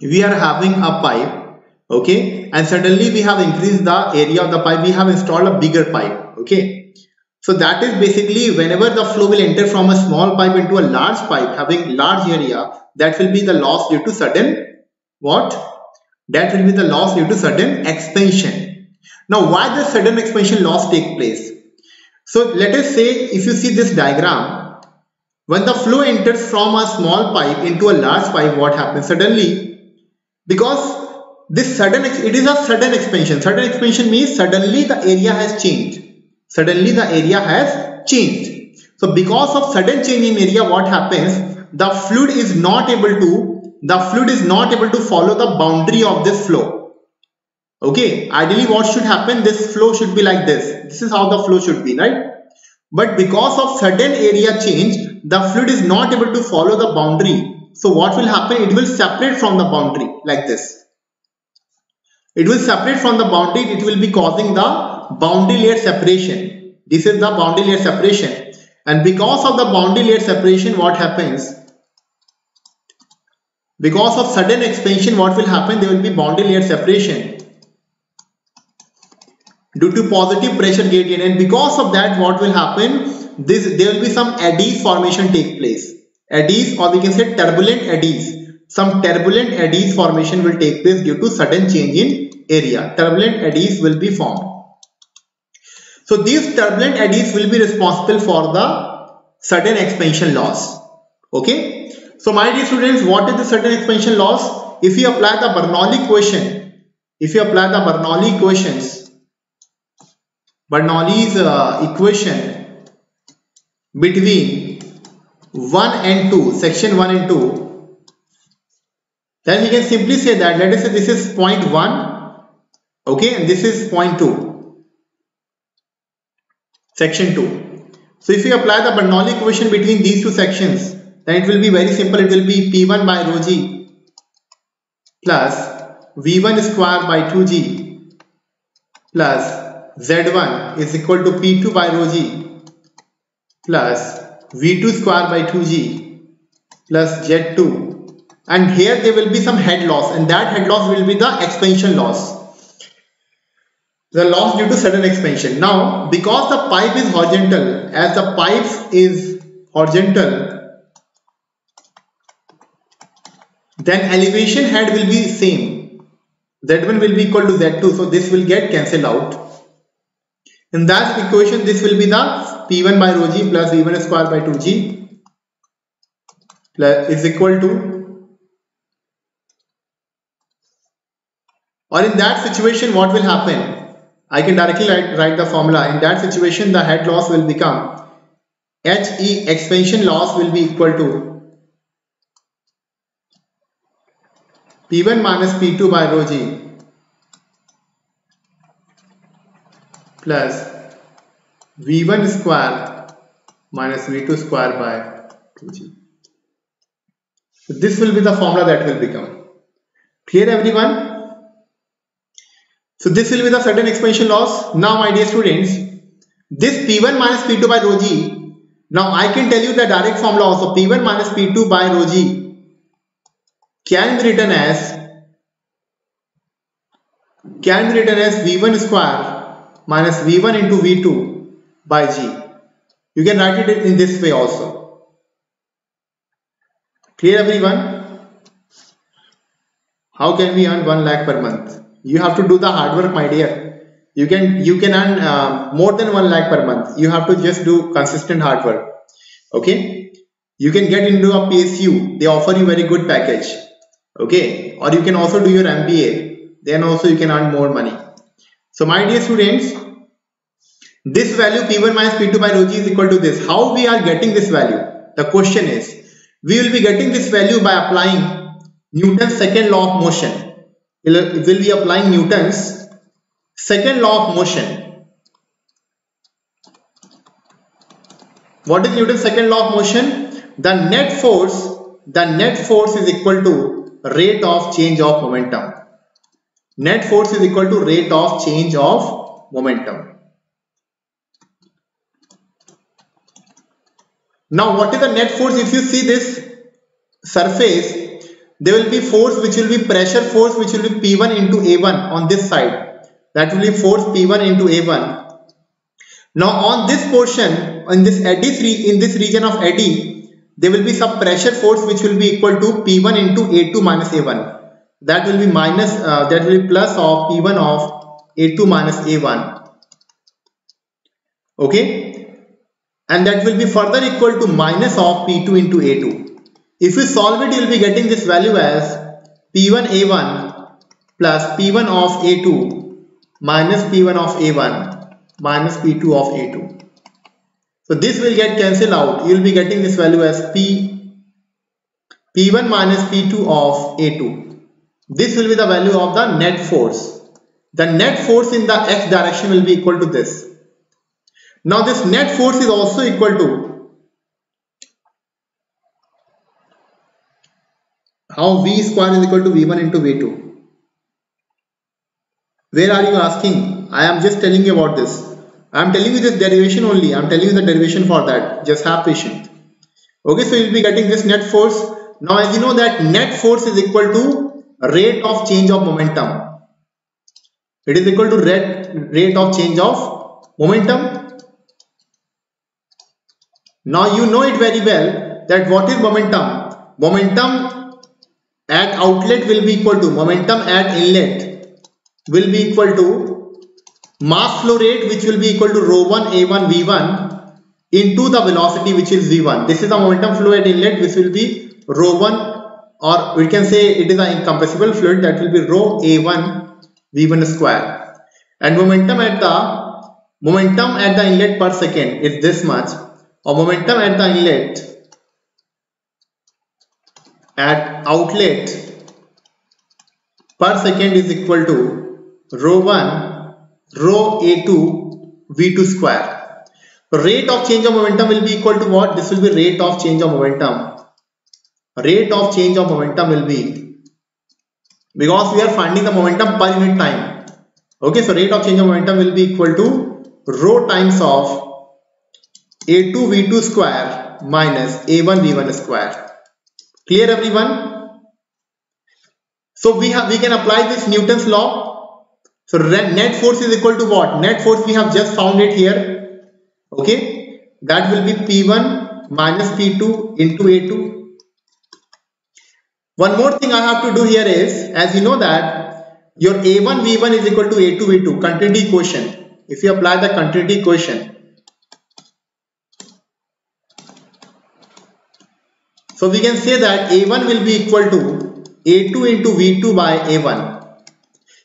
Speaker 1: we are having a pipe. Okay. And suddenly we have increased the area of the pipe. We have installed a bigger pipe. Okay. So that is basically whenever the flow will enter from a small pipe into a large pipe having large area, that will be the loss due to sudden what? That will be the loss due to sudden expansion. Now why does sudden expansion loss take place? So let us say if you see this diagram, when the flow enters from a small pipe into a large pipe, what happens suddenly? Because this sudden, it is a sudden expansion. Sudden expansion means suddenly the area has changed. Suddenly the area has changed. So because of sudden change in area, what happens? The fluid is not able to, the fluid is not able to follow the boundary of this flow okay ideally what should happen this flow should be like this. This is how the flow should be right? But because of sudden area change the fluid is not able to follow the boundary. So what will happen? It will separate from the boundary like this. It will separate from the boundary. It will be causing the boundary layer separation. This is the boundary layer separation. And because of the boundary layer separation what happens? Because of sudden expansion what will happen? There will be boundary layer separation due to positive pressure gradient and because of that what will happen? This there will be some eddies formation take place. Eddies or we can say turbulent eddies. Some turbulent eddies formation will take place due to sudden change in area. Turbulent eddies will be formed. So these turbulent eddies will be responsible for the sudden expansion loss. Okay? So my dear students what is the sudden expansion loss? If you apply the bernoulli equation if you apply the bernoulli equations Bernoulli's uh, equation between 1 and 2, section 1 and 2, then we can simply say that let us say this is point 1, okay, and this is point 2, section 2. So if you apply the Bernoulli equation between these two sections, then it will be very simple. It will be P1 by rho g plus V1 square by 2g plus Z1 is equal to P2 by rho g plus V2 square by 2g plus Z2 and here there will be some head loss and that head loss will be the expansion loss. The loss due to sudden expansion. Now because the pipe is horizontal as the pipe is horizontal then elevation head will be same. Z1 will be equal to z2 so this will get cancelled out in that equation, this will be the P1 by rho g plus V1 square by 2g plus is equal to or in that situation what will happen? I can directly write, write the formula. In that situation, the head loss will become HE expansion loss will be equal to P1 minus P2 by rho g plus v1 square minus v2 square by 2g. So this will be the formula that will become. Clear everyone? So this will be the sudden expansion loss. Now my dear students, this P1 minus P2 by rho g, now I can tell you the direct formula also P1 minus P2 by rho g can be written as can be written as V1 square minus V1 into V2 by G. You can write it in this way also. Clear everyone? How can we earn 1 lakh per month? You have to do the hard work my dear. You can you can earn uh, more than 1 lakh per month. You have to just do consistent hard work. Okay? You can get into a PSU. They offer you very good package. Okay? Or you can also do your MBA. Then also you can earn more money. So my dear students, this value P1 minus P2 by rho g is equal to this. How we are getting this value? The question is, we will be getting this value by applying Newton's second law of motion. We will be applying Newton's second law of motion. What is Newton's second law of motion? The net force, the net force is equal to rate of change of momentum net force is equal to rate of change of momentum. Now what is the net force? If you see this surface, there will be force which will be pressure force which will be P1 into A1 on this side. That will be force P1 into A1. Now on this portion, in this eddy in this region of eddy, there will be some pressure force which will be equal to P1 into A2 minus A1 that will be minus uh, that will be plus of p1 of a2 minus a1 okay? And that will be further equal to minus of p2 into a2 if you solve it you will be getting this value as p1 a1 plus p1 of a2 minus p1 of a1 minus p2 of a2 so this will get cancelled out. You will be getting this value as p p1 minus p2 of a2 this will be the value of the net force. The net force in the x direction will be equal to this. Now this net force is also equal to how v square is equal to v1 into v2. Where are you asking? I am just telling you about this. I am telling you this derivation only. I am telling you the derivation for that. Just have patience. Okay, so you will be getting this net force. Now as you know that net force is equal to rate of change of momentum. it is equal to rate, rate of change of momentum. Now you know it very well that what is momentum? Momentum at outlet will be equal to momentum at inlet will be equal to mass flow rate which will be equal to rho 1 a1 v1 into the velocity which is v1. This is the momentum flow at inlet which will be rho 1 or we can say it is an incompressible fluid that will be rho a1 v1 square. And momentum at the momentum at the inlet per second is this much. Or momentum at the inlet at outlet per second is equal to rho 1 rho a2 v2 square. Rate of change of momentum will be equal to what? This will be rate of change of momentum rate of change of momentum will be because we are finding the momentum per unit time. Okay so rate of change of momentum will be equal to rho times of a2 v2 square minus a1 v1 square. Clear everyone? So we have we can apply this newton's law. So net force is equal to what? Net force we have just found it here. Okay that will be p1 minus p2 into a2 one more thing I have to do here is, as you know that your A1 V1 is equal to A2 V2, continuity equation. If you apply the continuity equation, so we can say that A1 will be equal to A2 into V2 by A1.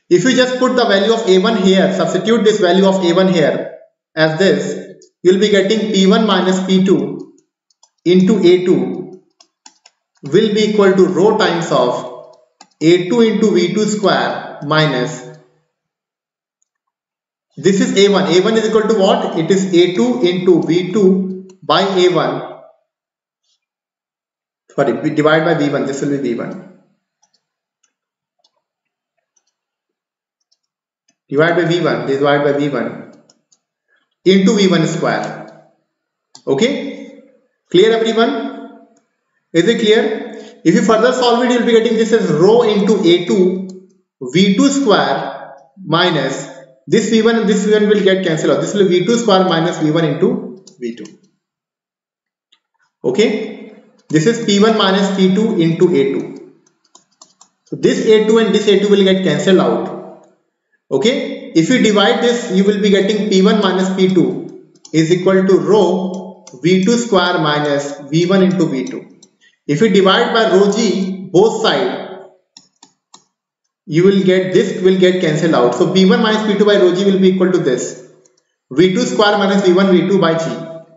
Speaker 1: If you just put the value of A1 here, substitute this value of A1 here as this, you will be getting P1 minus P2 into A2 will be equal to rho times of a2 into v2 square minus this is a1 a1 is equal to what? It is a2 into v2 by a1 sorry divide by v1 this will be v1 divide by v1 divide by v1 into v1 square. Okay? Clear everyone is it clear? If you further solve it, you will be getting this as rho into A2 V2 square minus this V1 and this V1 will get cancelled out. This will be V2 square minus V1 into V2. Okay. This is P1 minus P2 into A2. So this A2 and this A2 will get cancelled out. Okay. If you divide this, you will be getting P1 minus P2 is equal to rho V2 square minus V1 into V2. If you divide by rho g both side, you will get this will get cancelled out. So P1 minus P2 by rho g will be equal to this. V2 square minus V1 V2 by g.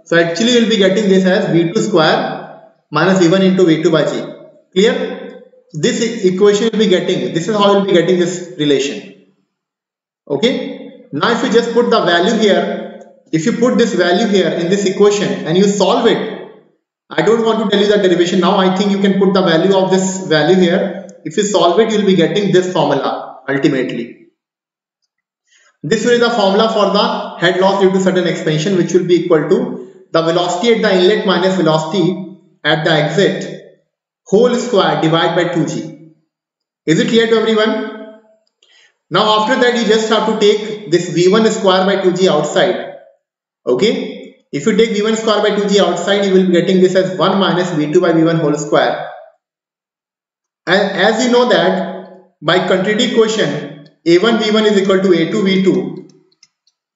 Speaker 1: So actually you will be getting this as V2 square minus V1 into V2 by g. Clear? This equation will be getting, this is how you will be getting this relation. Okay? Now if you just put the value here, if you put this value here in this equation and you solve it, I don't want to tell you the derivation now. I think you can put the value of this value here. If you solve it, you'll be getting this formula ultimately. This will be the formula for the head loss due to sudden expansion, which will be equal to the velocity at the inlet minus velocity at the exit whole square divided by 2g. Is it clear to everyone? Now after that, you just have to take this v1 square by 2g outside. Okay if you take v1 square by 2g outside, you will be getting this as 1 minus v2 by v1 whole square. And as you know that by continuity equation, a1 v1 is equal to a2 v2.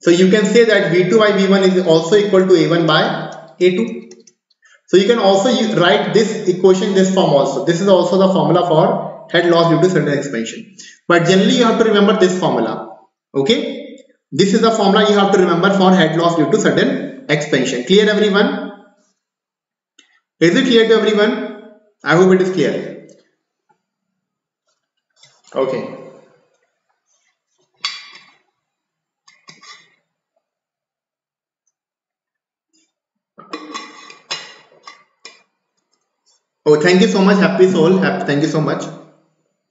Speaker 1: So you can say that v2 by v1 is also equal to a1 by a2. So you can also write this equation this form also. This is also the formula for head loss due to sudden expansion. But generally you have to remember this formula. Okay. This is the formula you have to remember for head loss due to sudden expansion. Clear everyone? Is it clear to everyone? I hope it is clear. Okay. Oh, thank you so much, Happy Soul. Thank you so much.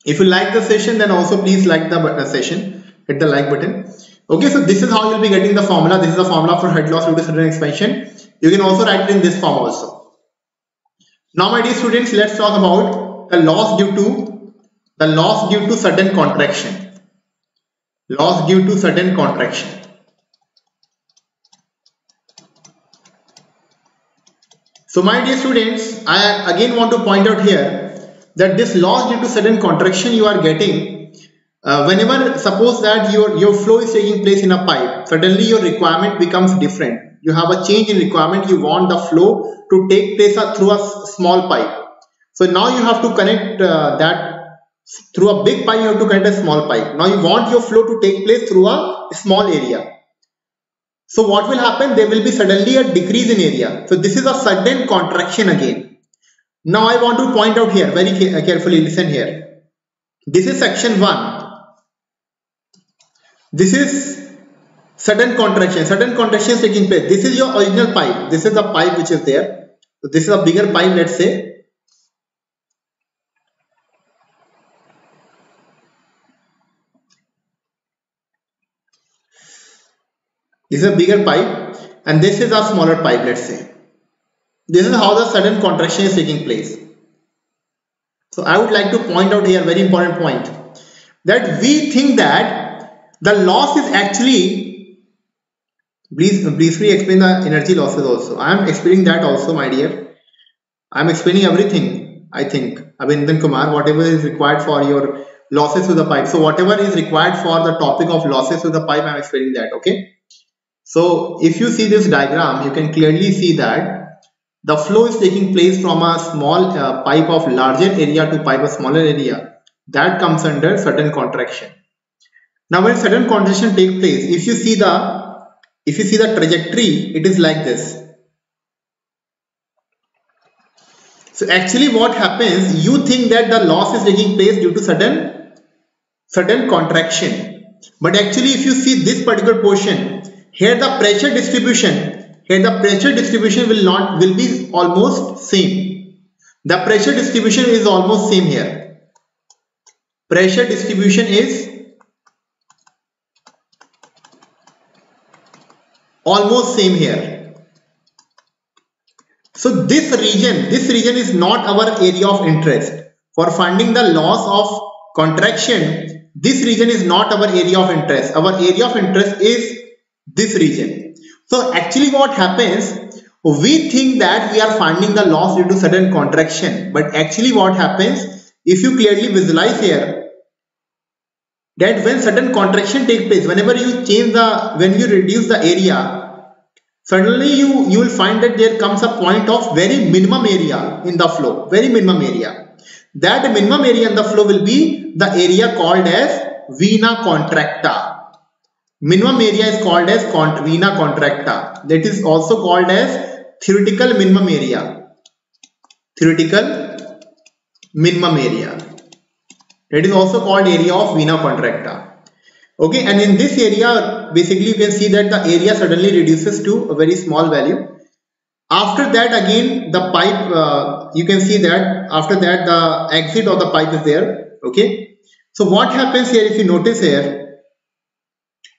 Speaker 1: If you like the session, then also please like the button, uh, session. Hit the like button. Okay, so this is how you'll be getting the formula. This is the formula for head loss due to sudden expansion. You can also write it in this form also. Now, my dear students, let's talk about the loss due to the loss due to sudden contraction. loss due to sudden contraction. So my dear students, I again want to point out here that this loss due to sudden contraction you are getting uh, whenever suppose that your, your flow is taking place in a pipe, suddenly your requirement becomes different. You have a change in requirement, you want the flow to take place through a small pipe. So now you have to connect uh, that through a big pipe, you have to connect a small pipe. Now you want your flow to take place through a small area. So what will happen? There will be suddenly a decrease in area. So this is a sudden contraction again. Now I want to point out here, very carefully listen here. This is section 1. This is sudden contraction. Sudden contraction is taking place. This is your original pipe. This is the pipe which is there. So this is a bigger pipe, let's say. This is a bigger pipe and this is a smaller pipe, let's say. This is how the sudden contraction is taking place. So I would like to point out here very important point that we think that the loss is actually please briefly explain the energy losses also. I am explaining that also my dear. I am explaining everything I think Abhinandan Kumar whatever is required for your losses to the pipe. So whatever is required for the topic of losses to the pipe I am explaining that okay. So if you see this diagram, you can clearly see that the flow is taking place from a small uh, pipe of larger area to pipe of smaller area. That comes under sudden contraction. Now when sudden contraction takes place, if you see the if you see the trajectory, it is like this. So actually what happens, you think that the loss is taking place due to sudden sudden contraction. But actually if you see this particular portion, here the pressure distribution here the pressure distribution will not will be almost same the pressure distribution is almost same here pressure distribution is almost same here. So this region this region is not our area of interest. For finding the loss of contraction this region is not our area of interest. Our area of interest is this region. So actually what happens, we think that we are finding the loss due to sudden contraction, but actually what happens, if you clearly visualize here, that when certain contraction take place, whenever you change the, when you reduce the area, suddenly you, you will find that there comes a point of very minimum area in the flow, very minimum area. That minimum area in the flow will be the area called as vena contracta Minimum area is called as vena contracta. That is also called as theoretical minimum area. Theoretical minimum area. That is also called area of vena contracta. Okay, and in this area, basically you can see that the area suddenly reduces to a very small value. After that again the pipe, uh, you can see that after that the exit of the pipe is there. Okay, so what happens here if you notice here,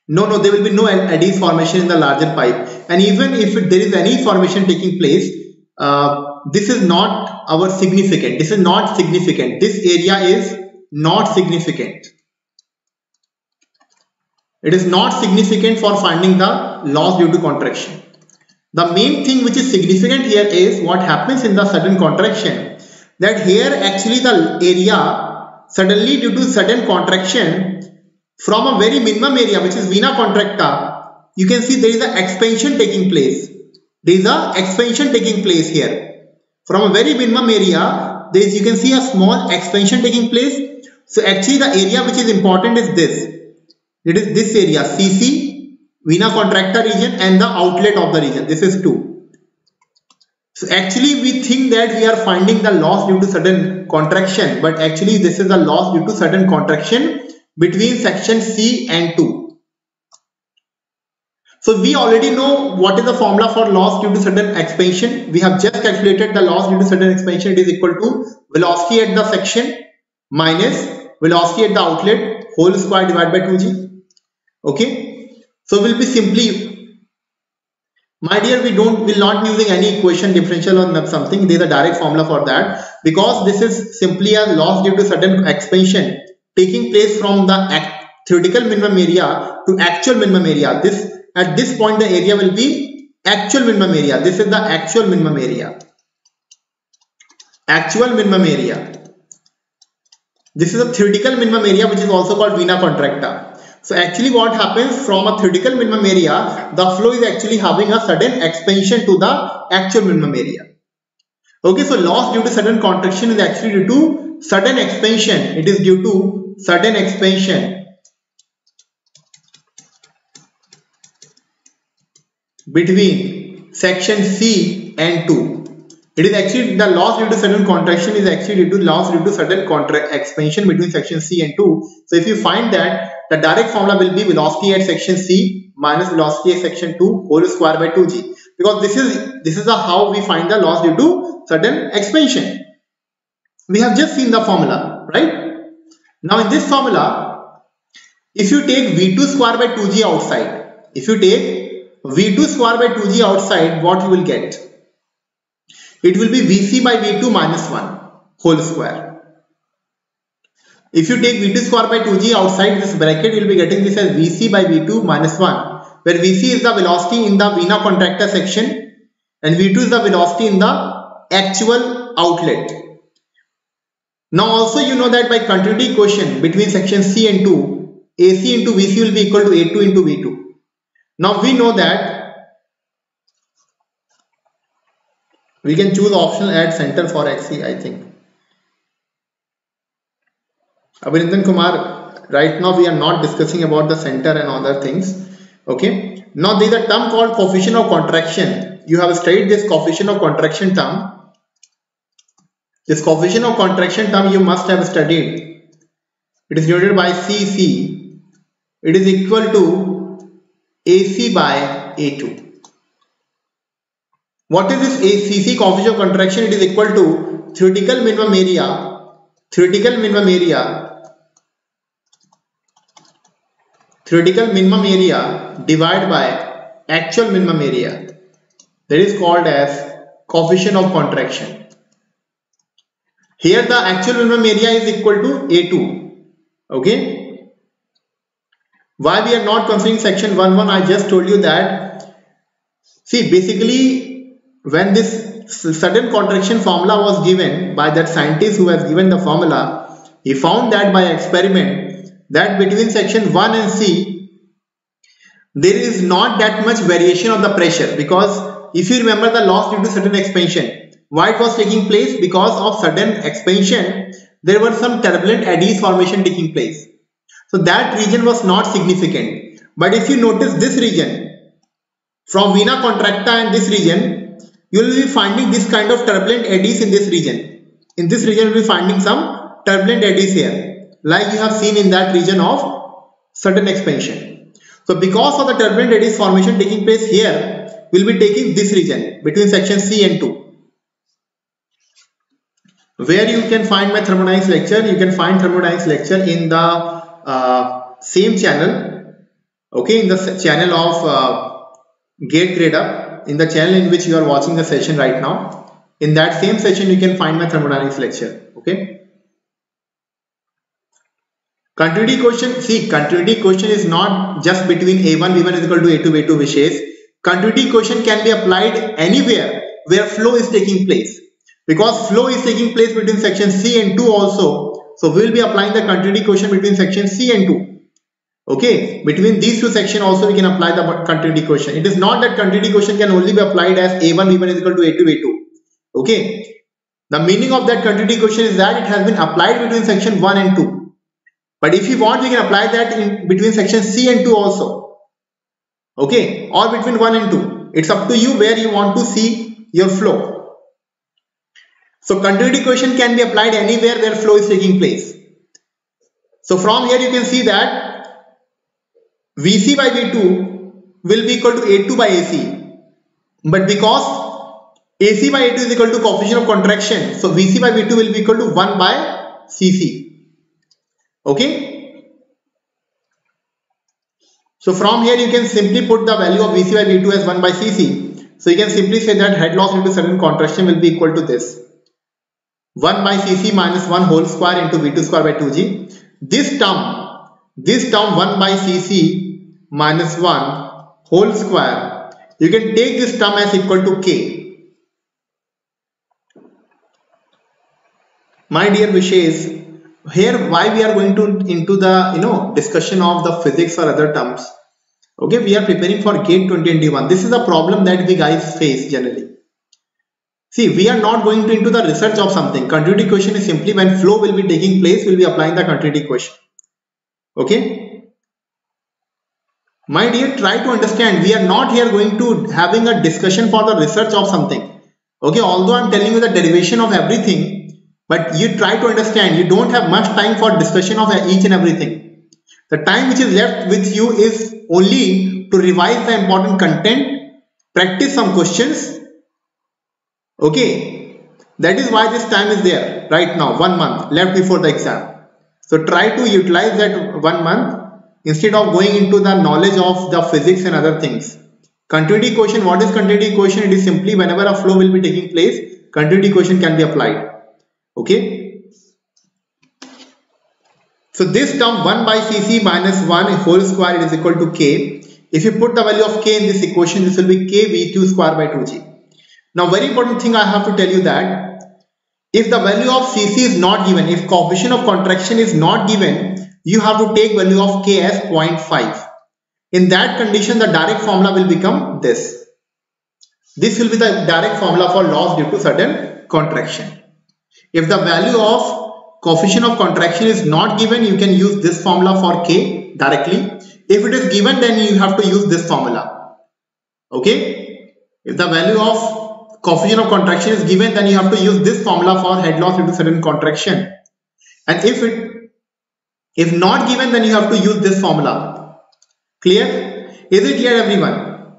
Speaker 1: no, no, there will be no eddies formation in the larger pipe. And even if there is any formation taking place, uh, this is not our significant. This is not significant. This area is not significant. It is not significant for finding the loss due to contraction. The main thing which is significant here is what happens in the sudden contraction. That here actually the area suddenly due to sudden contraction from a very minimum area which is vena contracta, you can see there is an expansion taking place. There is a expansion taking place here. From a very minimum area, there is you can see a small expansion taking place. So actually the area which is important is this. It is this area CC, vena contracta region and the outlet of the region. This is 2. So actually we think that we are finding the loss due to sudden contraction but actually this is a loss due to sudden contraction between section C and 2. So we already know what is the formula for loss due to sudden expansion. We have just calculated the loss due to sudden expansion. It is equal to velocity at the section minus velocity at the outlet whole square divided by 2g. Okay. So we'll be simply, my dear, we don't, will not using any equation differential or something. There is a direct formula for that because this is simply a loss due to sudden expansion taking place from the theoretical minimum area to actual minimum area. This At this point the area will be actual minimum area. This is the actual minimum area. Actual minimum area. This is a theoretical minimum area which is also called vena contracta. So actually what happens from a theoretical minimum area, the flow is actually having a sudden expansion to the actual minimum area. Okay, so loss due to sudden contraction is actually due to sudden expansion. It is due to sudden expansion between section C and 2 it is actually the loss due to sudden contraction is actually due to loss due to sudden expansion between section C and 2. So if you find that the direct formula will be velocity at section C minus velocity at section 2 whole square by 2g because this is this is how we find the loss due to sudden expansion. We have just seen the formula, right? Now in this formula, if you take V2 square by 2g outside, if you take V2 square by 2g outside, what you will get? It will be Vc by V2 minus 1 whole square. If you take V2 square by 2g outside this bracket, you will be getting this as Vc by V2 minus 1 where Vc is the velocity in the vena contracta section and V2 is the velocity in the actual outlet. Now also you know that by continuity equation between section C and 2, AC into Vc will be equal to A2 into V2. Now we know that we can choose optional add center for XC I think. Abhinandan Kumar right now we are not discussing about the center and other things okay? Now there is a term called coefficient of contraction. You have studied this coefficient of contraction term. This coefficient of contraction term you must have studied. It is denoted by CC it is equal to AC by A2 what is this ACC coefficient of contraction? It is equal to theoretical minimum area, theoretical minimum area, theoretical minimum area divided by actual minimum area. That is called as coefficient of contraction. Here the actual minimum area is equal to A2. Okay. Why we are not considering section 1.1? I just told you that. See, basically when this sudden contraction formula was given by that scientist who has given the formula, he found that by experiment that between section 1 and C, there is not that much variation of the pressure because if you remember the loss due to sudden expansion, why it was taking place? Because of sudden expansion, there were some turbulent eddies formation taking place. So that region was not significant. But if you notice this region, from vena contracta and this region, you will be finding this kind of turbulent eddies in this region. In this region, you will be finding some turbulent eddies here, like you have seen in that region of sudden expansion. So because of the turbulent eddies formation taking place here, we will be taking this region between section C and 2. Where you can find my thermodynamics lecture, you can find thermodynamics lecture in the uh, same channel, okay, in the channel of uh, Gradeup in the channel in which you are watching the session right now. In that same session, you can find my thermodynamics lecture. Okay. Continuity equation. See, continuity equation is not just between A1, B1 is equal to A2, B2 wishes. Continuity equation can be applied anywhere where flow is taking place. Because flow is taking place between section C and 2 also. So we will be applying the continuity equation between section C and 2 okay between these two sections also we can apply the continuity equation. It is not that continuity equation can only be applied as a1 b1 is equal to a2 a2 okay the meaning of that continuity equation is that it has been applied between section 1 and 2 but if you want we can apply that in between section c and 2 also. Okay or between 1 and 2 it's up to you where you want to see your flow. So continuity equation can be applied anywhere where flow is taking place. So from here you can see that Vc by V2 will be equal to A2 by AC. But because AC by A2 is equal to coefficient of contraction, so Vc by V2 will be equal to 1 by Cc. Okay. So from here you can simply put the value of Vc by V2 as 1 by Cc. So you can simply say that head loss due to sudden contraction will be equal to this. 1 by Cc minus 1 whole square into V2 square by 2g. This term this term 1 by cc minus 1 whole square, you can take this term as equal to k. My dear Vishesh, here why we are going to into the you know discussion of the physics or other terms. Okay, we are preparing for GATE 2021. This is a problem that we guys face generally. See, we are not going to into the research of something. Continuity equation is simply when flow will be taking place, we'll be applying the continuity equation. Okay. My dear, try to understand. We are not here going to having a discussion for the research of something. Okay, although I'm telling you the derivation of everything, but you try to understand. You don't have much time for discussion of each and everything. The time which is left with you is only to revise the important content, practice some questions. Okay, that is why this time is there right now, one month left before the exam. So try to utilize that one month instead of going into the knowledge of the physics and other things. Continuity equation, what is continuity equation? It is simply whenever a flow will be taking place, continuity equation can be applied. Okay, so this term 1 by cc minus 1 whole square is equal to k. If you put the value of k in this equation, this will be k v2 square by 2g. Now very important thing I have to tell you that if the value of cc is not given, if coefficient of contraction is not given, you have to take value of k as 0.5. In that condition, the direct formula will become this. This will be the direct formula for loss due to sudden contraction. If the value of coefficient of contraction is not given, you can use this formula for K directly. If it is given, then you have to use this formula. Okay. If the value of coefficient of contraction is given, then you have to use this formula for head loss due to sudden contraction. And if it if not given, then you have to use this formula. Clear? Is it clear everyone?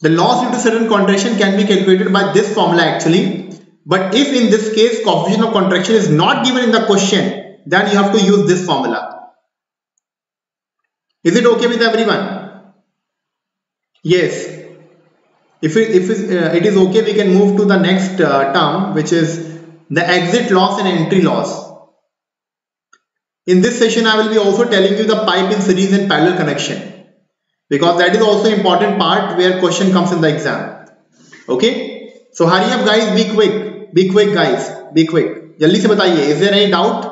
Speaker 1: The loss due to sudden contraction can be calculated by this formula actually but if in this case coefficient of contraction is not given in the question, then you have to use this formula. Is it okay with everyone? Yes. If it, if uh, it is okay, we can move to the next uh, term, which is the exit loss and entry loss. In this session, I will be also telling you the pipe in series and parallel connection because that is also important part where question comes in the exam. Okay. So hurry up guys, be quick. Be quick guys. Be quick. जल्दी से बताइए Is there any doubt?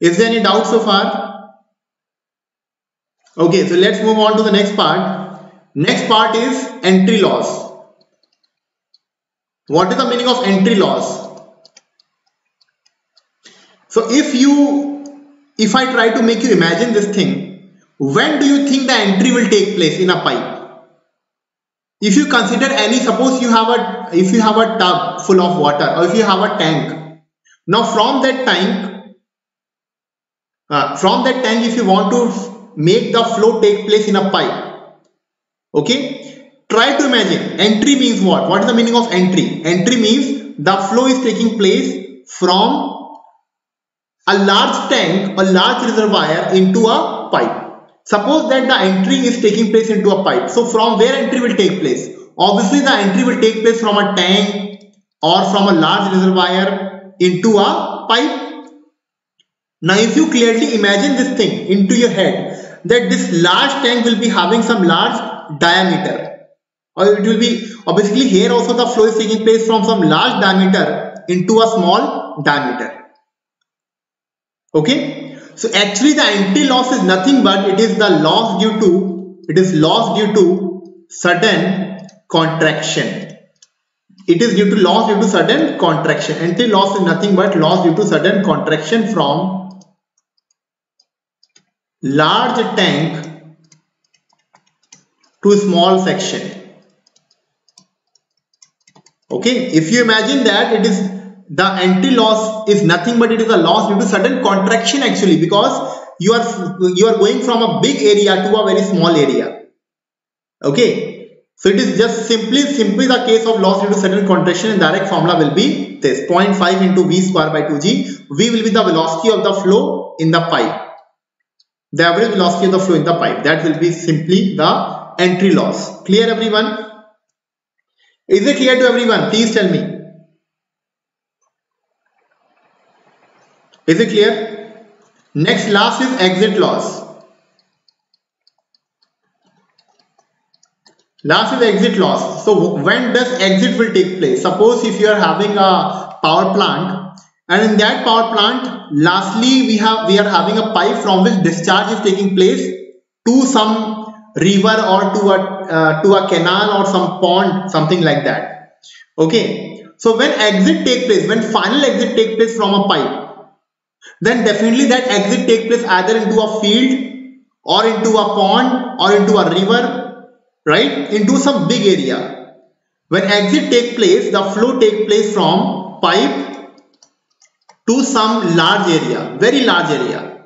Speaker 1: Is there any doubt so far? Okay, so let's move on to the next part. Next part is entry loss. What is the meaning of entry loss? So if you, if I try to make you imagine this thing, when do you think the entry will take place in a pipe? if you consider any suppose you have a if you have a tub full of water or if you have a tank. Now from that tank uh, from that tank if you want to make the flow take place in a pipe okay? Try to imagine entry means what? What is the meaning of entry? Entry means the flow is taking place from a large tank a large reservoir into a pipe Suppose that the entry is taking place into a pipe. So from where entry will take place? Obviously the entry will take place from a tank or from a large reservoir into a pipe. Now if you clearly imagine this thing into your head that this large tank will be having some large diameter or it will be obviously here also the flow is taking place from some large diameter into a small diameter. Okay so actually the entry loss is nothing but it is the loss due to it is loss due to sudden contraction. It is due to loss due to sudden contraction. Entry loss is nothing but loss due to sudden contraction from large tank to small section. Okay, if you imagine that it is the entry loss is nothing but it is a loss due to sudden contraction actually because you are you are going from a big area to a very small area. Okay? So it is just simply simply the case of loss due to sudden contraction and direct formula will be this. 0.5 into v square by 2g v will be the velocity of the flow in the pipe. The average velocity of the flow in the pipe. That will be simply the entry loss. Clear everyone? Is it clear to everyone? Please tell me Is it clear? next last is exit loss. Last is exit loss. So when does exit will take place? Suppose if you are having a power plant and in that power plant lastly we have we are having a pipe from which discharge is taking place to some river or to a uh, to a canal or some pond something like that. Okay. So when exit take place when final exit take place from a pipe then definitely that exit take place either into a field or into a pond or into a river right into some big area when exit take place the flow take place from pipe to some large area, very large area.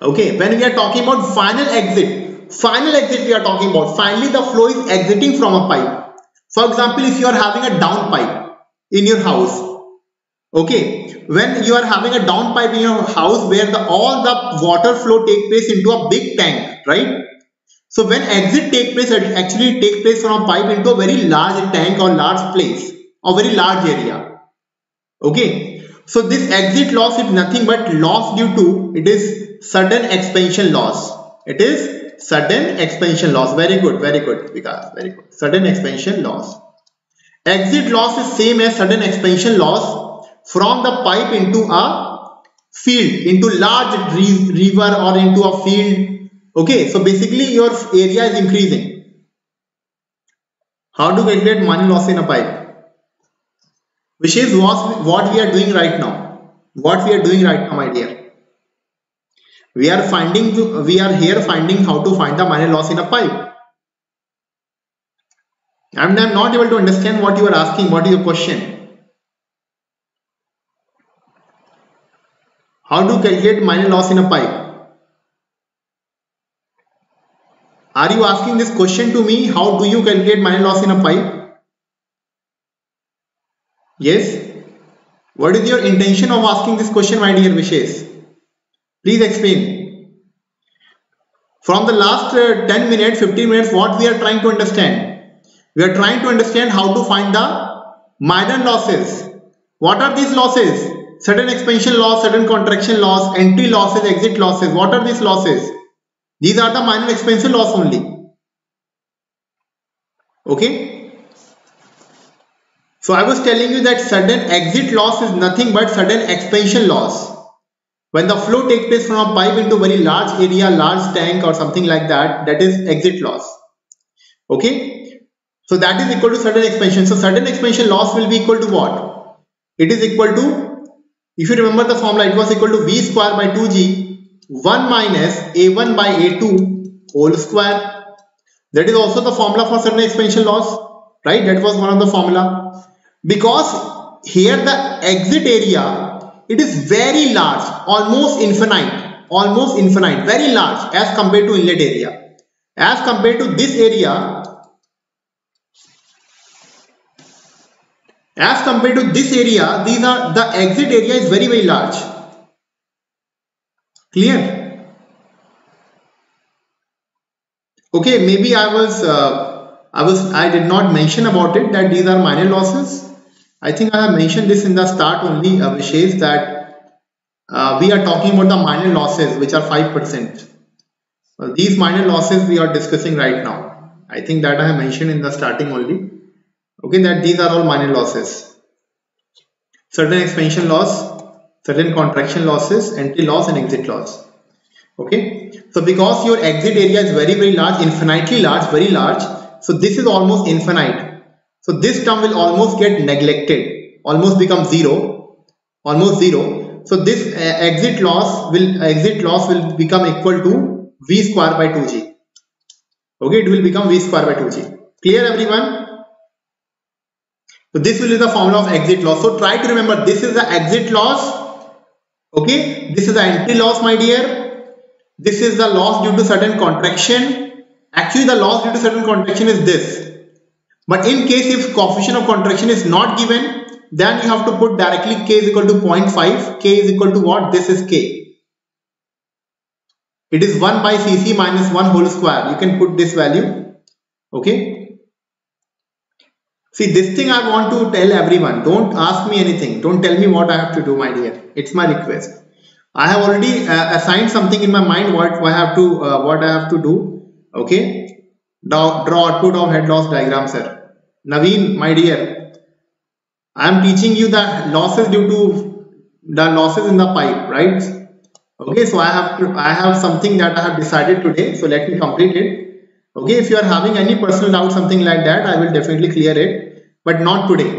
Speaker 1: Okay, when we are talking about final exit, final exit we are talking about, finally the flow is exiting from a pipe. For example, if you are having a down pipe in your house, okay, when you are having a down pipe in your house where the all the water flow take place into a big tank, right? So when exit take place, it actually take place from a pipe into a very large tank or large place or very large area. Okay so this exit loss is nothing but loss due to it is sudden expansion loss. It is sudden expansion loss. Very good very good because very good. Sudden expansion loss. Exit loss is same as sudden expansion loss from the pipe into a field into large river or into a field okay so basically your area is increasing how to calculate minor loss in a pipe which is what, what we are doing right now. What we are doing right now, my dear. We are finding, we are here finding how to find the minor loss in a pipe. And I'm not able to understand what you are asking, what is your question. How to calculate minor loss in a pipe? Are you asking this question to me? How do you calculate minor loss in a pipe? Yes? What is your intention of asking this question, my dear Vishesh? Please explain. From the last uh, 10 minutes, 15 minutes, what we are trying to understand? We are trying to understand how to find the minor losses. What are these losses? Sudden expansion loss, sudden contraction loss, entry losses, exit losses. What are these losses? These are the minor expansion loss only. Okay. So I was telling you that sudden exit loss is nothing but sudden expansion loss. When the flow takes place from a pipe into very large area, large tank or something like that, that is exit loss. Okay. So that is equal to sudden expansion. So sudden expansion loss will be equal to what? It is equal to, if you remember the formula, it was equal to V square by 2G 1 minus A1 by A2 whole square. That is also the formula for certain expansion loss, right? That was one of the formula because here the exit area it is very large almost infinite almost infinite very large as compared to inlet area as compared to this area as compared to this area these are the exit area is very very large clear okay maybe i was uh, i was i did not mention about it that these are minor losses I think I have mentioned this in the start only, Vishesh, that uh, we are talking about the minor losses, which are 5%. Well, these minor losses we are discussing right now. I think that I have mentioned in the starting only. Okay, that these are all minor losses. Certain expansion loss, certain contraction losses, entry loss and exit loss. Okay, so because your exit area is very, very large, infinitely large, very large. So this is almost infinite so this term will almost get neglected, almost become zero, almost zero. So this uh, exit loss will exit loss will become equal to v square by 2g. Okay, it will become v square by 2g. Clear everyone? So this will be the formula of exit loss. So try to remember this is the exit loss. Okay, this is the entry loss, my dear. This is the loss due to certain contraction. Actually, the loss due to certain contraction is this but in case if coefficient of contraction is not given, then you have to put directly k is equal to 0.5. k is equal to what? This is k. It is 1 by cc minus 1 whole square. You can put this value. Okay. See, this thing I want to tell everyone. Don't ask me anything. Don't tell me what I have to do, my dear. It's my request. I have already uh, assigned something in my mind what I have to uh, what I have to do. Okay. Draw, draw output of head loss diagram, sir. Naveen, my dear, I am teaching you the losses due to the losses in the pipe, right? Okay, so I have to I have something that I have decided today. So let me complete it okay if you are having any personal doubt something like that i will definitely clear it but not today.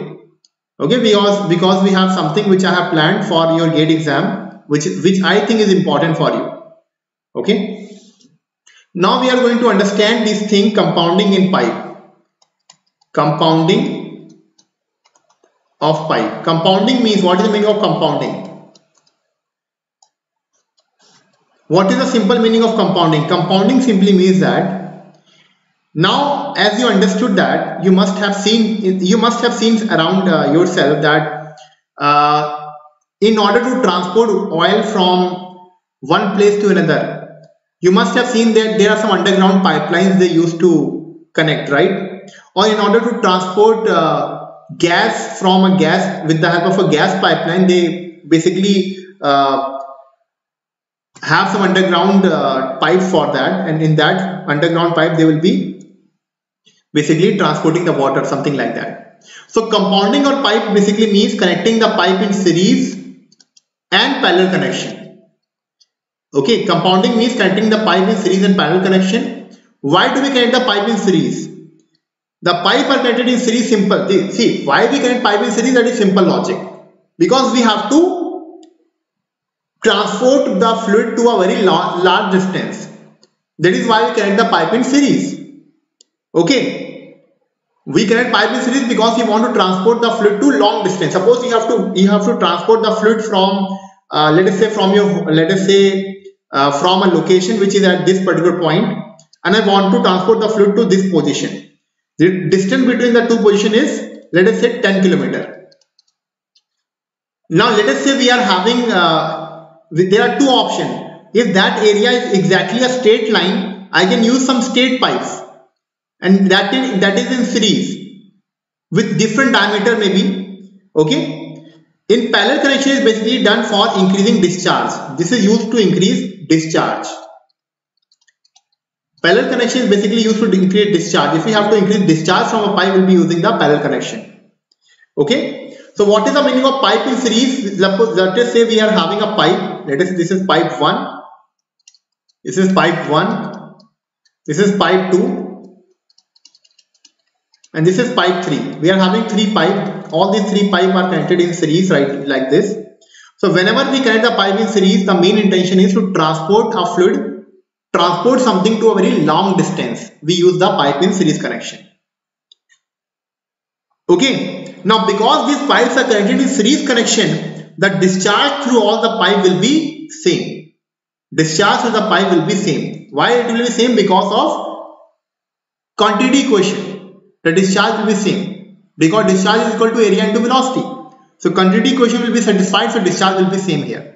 Speaker 1: Okay because because we have something which i have planned for your gate exam which which i think is important for you. Okay? Now we are going to understand this thing compounding in pipe compounding of pipe compounding means what is the meaning of compounding? What is the simple meaning of compounding? Compounding simply means that now as you understood that you must have seen you must have seen around uh, yourself that uh, in order to transport oil from one place to another you must have seen that there are some underground pipelines they used to connect right? Or in order to transport uh, gas from a gas with the help of a gas pipeline they basically uh, have some underground uh, pipe for that. And in that underground pipe they will be basically transporting the water something like that. So compounding or pipe basically means connecting the pipe in series and parallel connection. Okay compounding means connecting the pipe in series and parallel connection. Why do we connect the pipe in series? The pipe are connected in series simple. See why we connect pipe in series? That is simple logic. Because we have to transport the fluid to a very large distance. That is why we connect the pipe in series. Okay we connect pipe in series because we want to transport the fluid to long distance. Suppose you have to you have to transport the fluid from uh, let us say from your let us say uh, from a location which is at this particular point and I want to transport the fluid to this position. The distance between the two position is let us say 10 kilometer. Now let us say we are having uh, there are two options. If that area is exactly a straight line I can use some straight pipes and that is that is in series. With different diameter maybe. Okay? In parallel connection is basically done for increasing discharge. This is used to increase discharge. Parallel connection is basically used to increase discharge. If we have to increase discharge from a pipe we'll be using the parallel connection. Okay? So what is the meaning of pipe in series? Let us say we are having a pipe. Let us this is pipe 1 this is pipe 1 this is pipe 2 and this is pipe 3 we are having three pipe. All these three pipe are connected in series right like this. So whenever we connect the pipe in series the main intention is to transport a fluid transport something to a very long distance. We use the pipe in series connection. Okay. Now because these pipes are connected in series connection the discharge through all the pipe will be same. Discharge through the pipe will be same. Why it will be same? Because of continuity equation the discharge will be same because discharge is equal to area into velocity. So continuity equation will be satisfied, so discharge will be same here.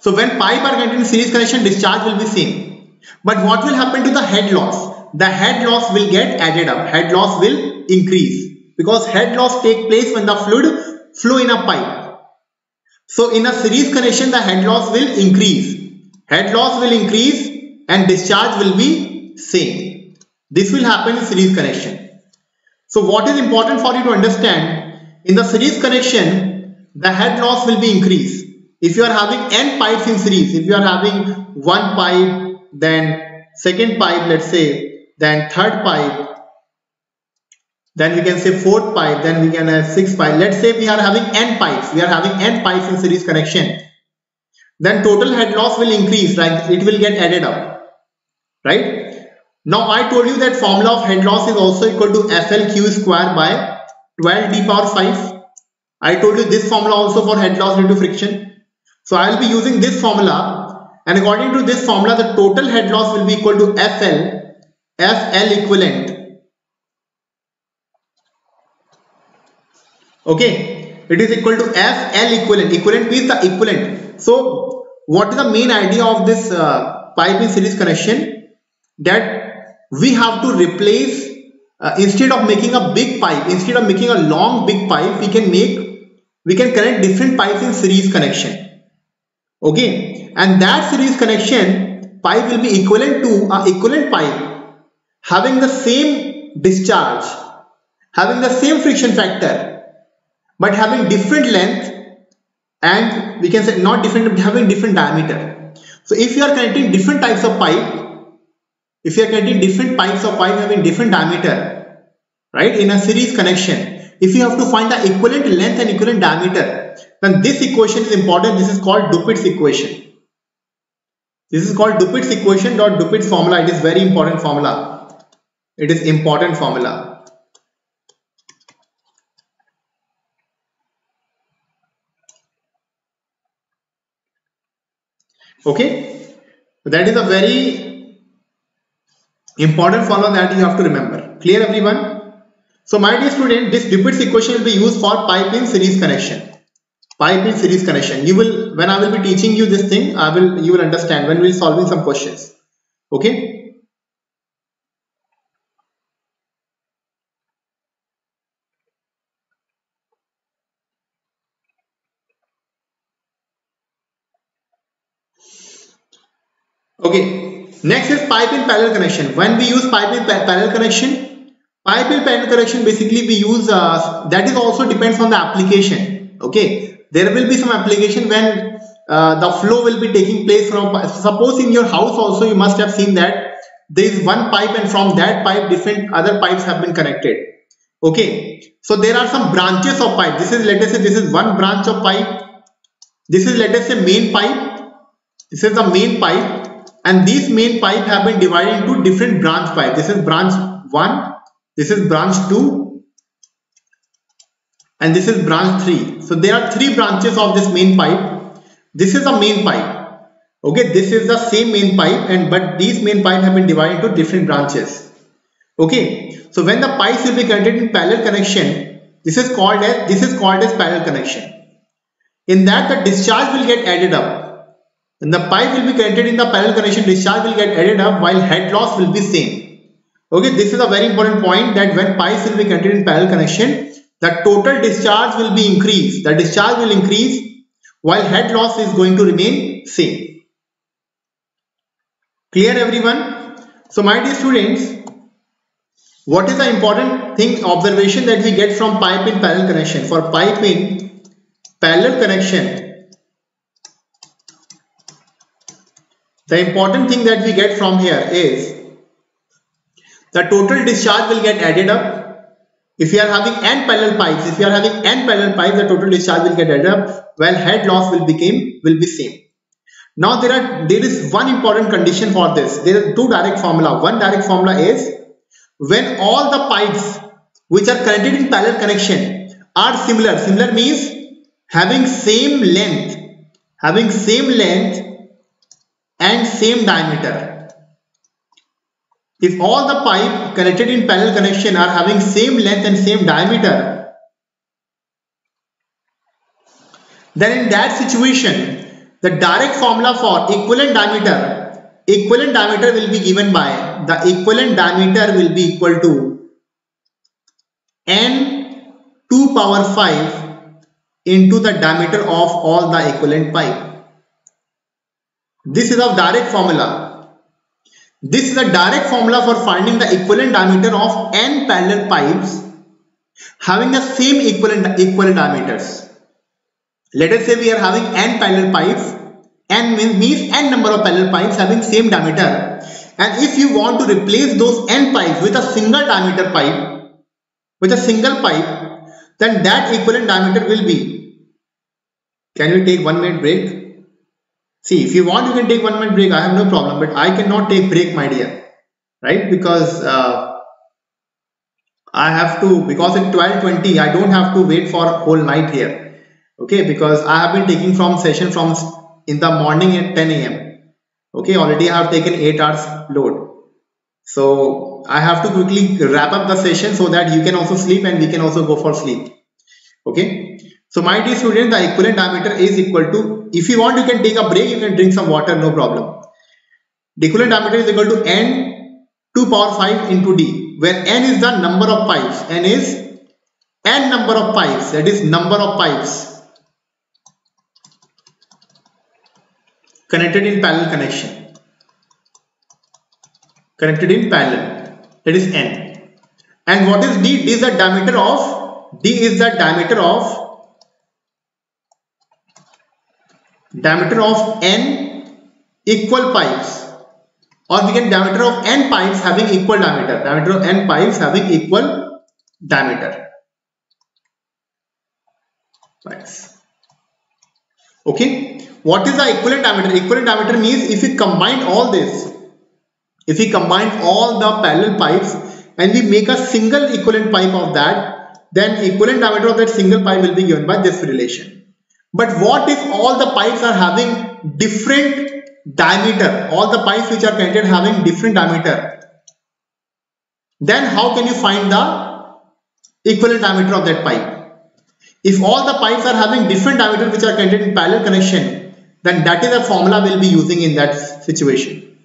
Speaker 1: So when pipe are getting series connection, discharge will be same. But what will happen to the head loss? The head loss will get added up. Head loss will increase because head loss take place when the fluid flow in a pipe. So in a series connection, the head loss will increase. Head loss will increase and discharge will be same. This will happen in series connection. So what is important for you to understand, in the series connection, the head loss will be increased. If you are having n pipes in series, if you are having one pipe, then second pipe, let's say, then third pipe, then we can say fourth pipe, then we can have sixth pipe. Let's say we are having n pipes, we are having n pipes in series connection. Then total head loss will increase, right? It will get added up, right? Now I told you that formula of head loss is also equal to FLQ square by 12 d power 5. I told you this formula also for head loss due to friction. So I will be using this formula and according to this formula the total head loss will be equal to FL, FL equivalent. Okay, it is equal to FL equivalent. Equivalent means the equivalent. So what is the main idea of this uh, pipe in series connection? That we have to replace uh, instead of making a big pipe, instead of making a long big pipe, we can make, we can connect different pipes in series connection. Okay, and that series connection pipe will be equivalent to a equivalent pipe having the same discharge, having the same friction factor, but having different length and we can say not different, having different diameter. So if you are connecting different types of pipe, if you are connecting different pipes of pipe having different diameter, right, in a series connection, if you have to find the equivalent length and equivalent diameter, then this equation is important. This is called Dupuit's equation. This is called Dupuit's equation or Dupuit's formula. It is very important formula. It is important formula. Okay. That is a very Important formula that you have to remember. Clear everyone? So my dear student, this Dupuit's equation will be used for pipe in series connection. Pipe in series connection. You will, when I will be teaching you this thing, I will, you will understand when we will solving some questions. Okay. Okay, Next is pipe in parallel connection. When we use pipe in parallel connection, pipe in parallel connection basically we use uh, that is also depends on the application. Okay, there will be some application when uh, the flow will be taking place from suppose in your house also you must have seen that there is one pipe and from that pipe different other pipes have been connected. Okay, so there are some branches of pipe. This is let us say this is one branch of pipe. This is let us say main pipe. This is the main pipe and these main pipe have been divided into different branch pipe. This is branch 1 this is branch 2 and this is branch 3 so there are three branches of this main pipe. This is a main pipe. Okay this is the same main pipe and but these main pipe have been divided into different branches. Okay so when the pipes will be connected in parallel connection this is called as this is called as parallel connection. In that the discharge will get added up then the pipe will be connected in the parallel connection, discharge will get added up while head loss will be same. Okay, this is a very important point that when pipes will be connected in parallel connection, the total discharge will be increased. The discharge will increase while head loss is going to remain same. Clear everyone? So my dear students, what is the important thing observation that we get from pipe in parallel connection? For pipe in parallel connection, The important thing that we get from here is the total discharge will get added up. If you are having n parallel pipes, if you are having n parallel pipes, the total discharge will get added up while head loss will become will be same. Now there are there is one important condition for this. There are two direct formula. One direct formula is when all the pipes which are connected in parallel connection are similar. Similar means having same length, having same length and same diameter. If all the pipe connected in parallel connection are having same length and same diameter, then in that situation, the direct formula for equivalent diameter, equivalent diameter will be given by, the equivalent diameter will be equal to n 2 power 5 into the diameter of all the equivalent pipe. This is a direct formula. This is a direct formula for finding the equivalent diameter of n parallel pipes having the same equivalent equivalent diameters. Let us say we are having n parallel pipes. n means n number of parallel pipes having same diameter. And if you want to replace those n pipes with a single diameter pipe, with a single pipe, then that equivalent diameter will be. Can we take one minute break? See, if you want, you can take one minute break. I have no problem, but I cannot take break, my dear, right? Because uh, I have to, because in 12:20, I don't have to wait for whole night here, okay? Because I have been taking from session from in the morning at 10 a.m. Okay, already I have taken eight hours load, so I have to quickly wrap up the session so that you can also sleep and we can also go for sleep. Okay. So my dear student, the equivalent diameter is equal to, if you want, you can take a break, you can drink some water, no problem. Equivalent diameter is equal to n 2 power 5 into d. where n is the number of pipes. N is n number of pipes. That is number of pipes. Connected in parallel connection. Connected in parallel. That is n. And what is d? D is the diameter of d is the diameter of diameter of n equal pipes or we can diameter of n pipes having equal diameter. Diameter of n pipes having equal diameter. Pipes okay. What is the equivalent diameter? Equivalent diameter means if we combine all this if we combine all the parallel pipes and we make a single equivalent pipe of that then equivalent diameter of that single pipe will be given by this relation but what if all the pipes are having different diameter, all the pipes which are connected having different diameter, then how can you find the equivalent diameter of that pipe? If all the pipes are having different diameter which are connected in parallel connection, then that is the formula we'll be using in that situation.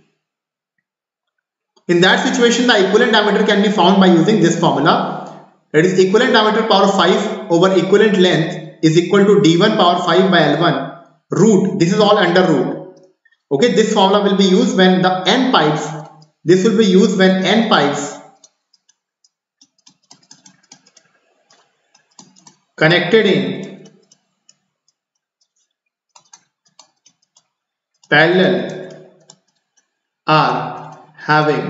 Speaker 1: In that situation, the equivalent diameter can be found by using this formula. That is equivalent diameter power 5 over equivalent length is equal to d1 power 5 by l1 root. This is all under root. Okay this formula will be used when the n pipes this will be used when n pipes connected in parallel are having.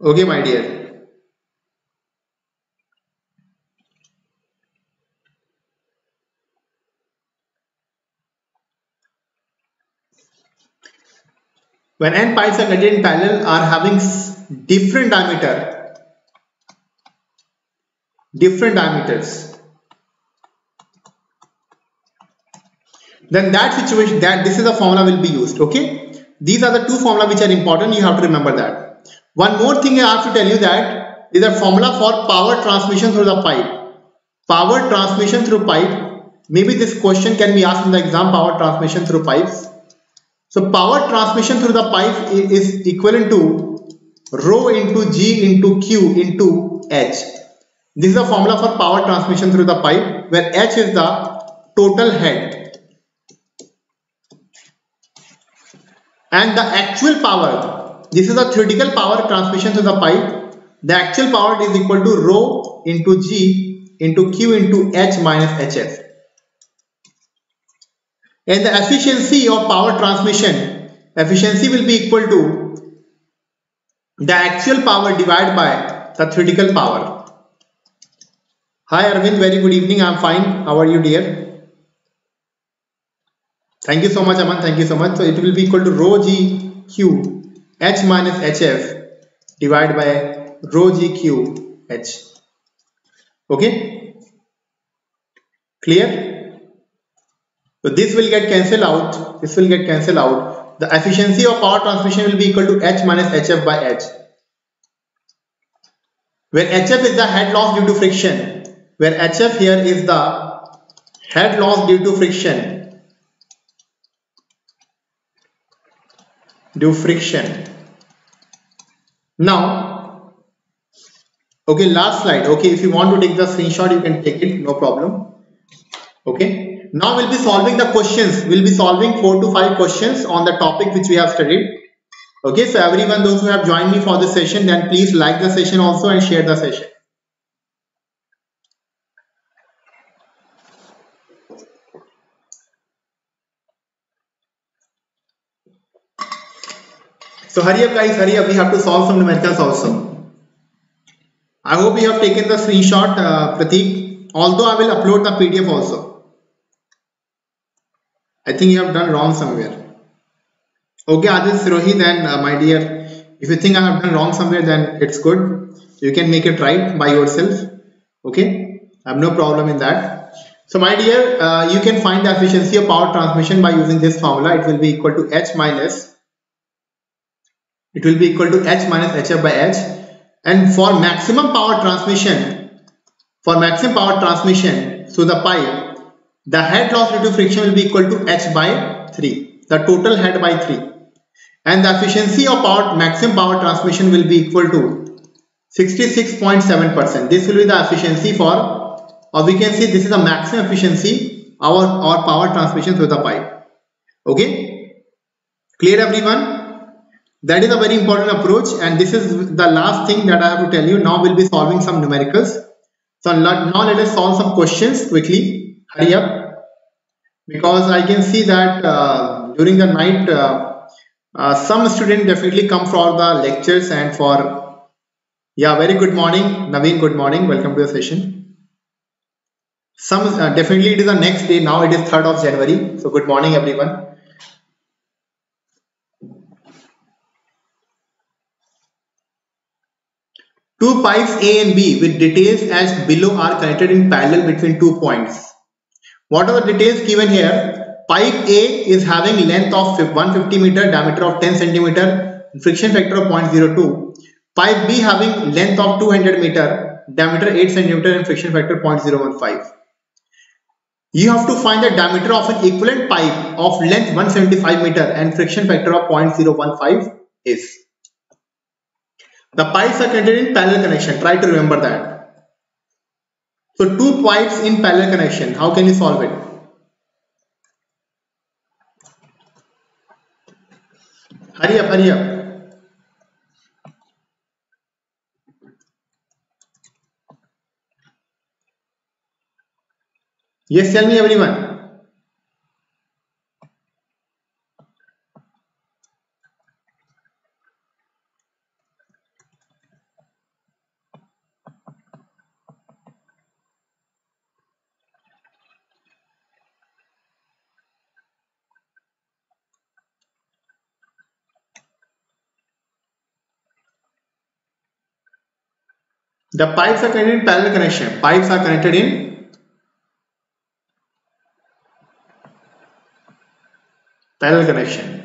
Speaker 1: Okay my dear when n pipes are connected in parallel are having different diameter. Different diameters. Then that situation that this is a formula will be used okay? These are the two formula which are important. You have to remember that. One more thing i have to tell you that is a formula for power transmission through the pipe. Power transmission through pipe. Maybe this question can be asked in the exam power transmission through pipes so power transmission through the pipe is equivalent to rho into G into Q into H. This is the formula for power transmission through the pipe where H is the total head. And the actual power, this is the theoretical power transmission through the pipe. The actual power is equal to rho into G into Q into H minus HF and the efficiency of power transmission efficiency will be equal to the actual power divided by the theoretical power. Hi Arvind, very good evening. I'm fine. How are you, dear? Thank you so much, Aman. Thank you so much. So it will be equal to rho g q h minus hf divided by rho g q h. Okay? Clear? So this will get cancelled out. This will get cancelled out. The efficiency of power transmission will be equal to H minus HF by H. Where HF is the head loss due to friction. Where HF here is the head loss due to friction. Due friction. Now, okay, last slide. Okay, if you want to take the screenshot, you can take it, no problem. Okay. Now we'll be solving the questions. We'll be solving four to five questions on the topic which we have studied. Okay, so everyone those who have joined me for this session, then please like the session also and share the session. So hurry up guys, hurry up. We have to solve some numericals also. I hope you have taken the screenshot, uh, Prateek. Although I will upload the PDF also. I think you have done wrong somewhere. Okay, Adis Rohit and uh, my dear, if you think I have done wrong somewhere, then it's good. You can make it right by yourself. Okay, I have no problem in that. So my dear, uh, you can find the efficiency of power transmission by using this formula. It will be equal to H minus, it will be equal to H minus HF by H. And for maximum power transmission, for maximum power transmission through the pipe, the head loss due to friction will be equal to h by 3 the total head by 3 and the efficiency of power maximum power transmission will be equal to 66.7%. This will be the efficiency for or we can say this is the maximum efficiency our, our power transmission through the pipe. Okay, clear everyone? That is a very important approach and this is the last thing that I have to tell you. Now we'll be solving some numericals. So now let us solve some questions quickly. Hurry up. Because I can see that uh, during the night uh, uh, some students definitely come for the lectures and for yeah very good morning. Naveen good morning. Welcome to the session. Some uh, definitely it is the next day. Now it is 3rd of January. So good morning everyone. Two pipes A and B with details as below are connected in parallel between two points. What are the details given here? Pipe A is having length of 150 meter, diameter of 10 centimeter, friction factor of 0.02. Pipe B having length of 200 meter, diameter 8 centimeter and friction factor 0.015. You have to find the diameter of an equivalent pipe of length 175 meter and friction factor of 0.015 is. The pipes are connected in parallel connection. Try to remember that. So two pipes in parallel connection. How can you solve it? Hurry up, hurry up. Yes, tell me everyone. The pipes are connected in parallel connection. Pipes are connected in parallel connection.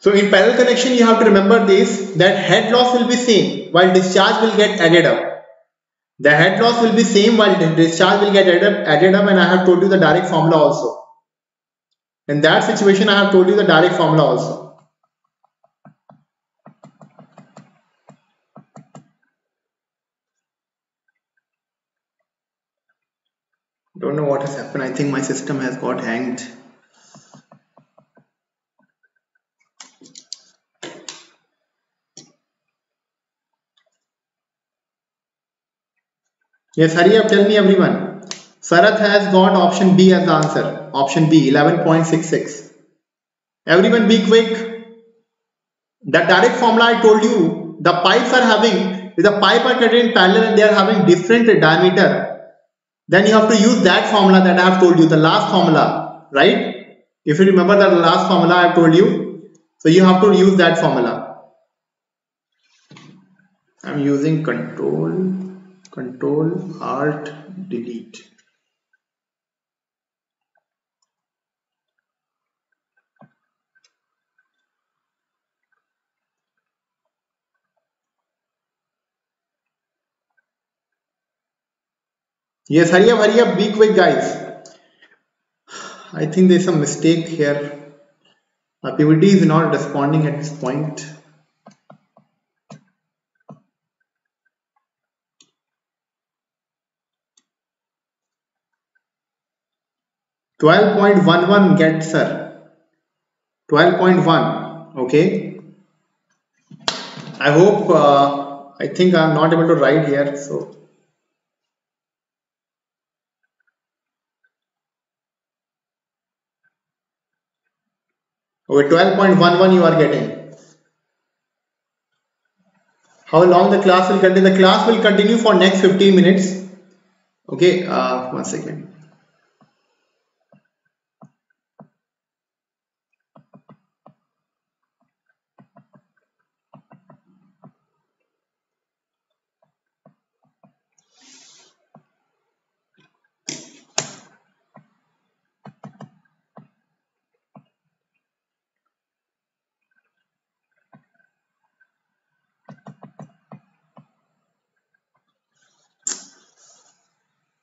Speaker 1: So in parallel connection, you have to remember this that head loss will be same while discharge will get added up. The head loss will be same while discharge will get added up, added up and I have told you the direct formula also. In that situation, I have told you the direct formula also. Don't know what has happened. I think my system has got hanged. Yes hurry up tell me everyone. Sarath has got option B as the answer. Option B 11.66 everyone be quick. The direct formula I told you the pipes are having the pipe are cut in parallel and they are having different diameter then you have to use that formula that I have told you, the last formula, right? If you remember that last formula I have told you, so you have to use that formula. I'm using control, control, alt, delete. Yes, hurry up, hurry up, be quick guys. I think there's some mistake here. My PPT is not responding at this point. Twelve point one one get sir. Twelve point one. Okay. I hope. Uh, I think I'm not able to write here. So Okay, 12.11 you are getting. How long the class will continue? The class will continue for next 15 minutes. Okay, uh, one second.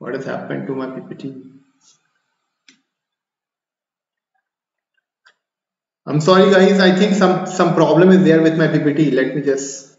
Speaker 1: What has happened to my PPT? I'm sorry guys, I think some, some problem is there with my PPT. Let me just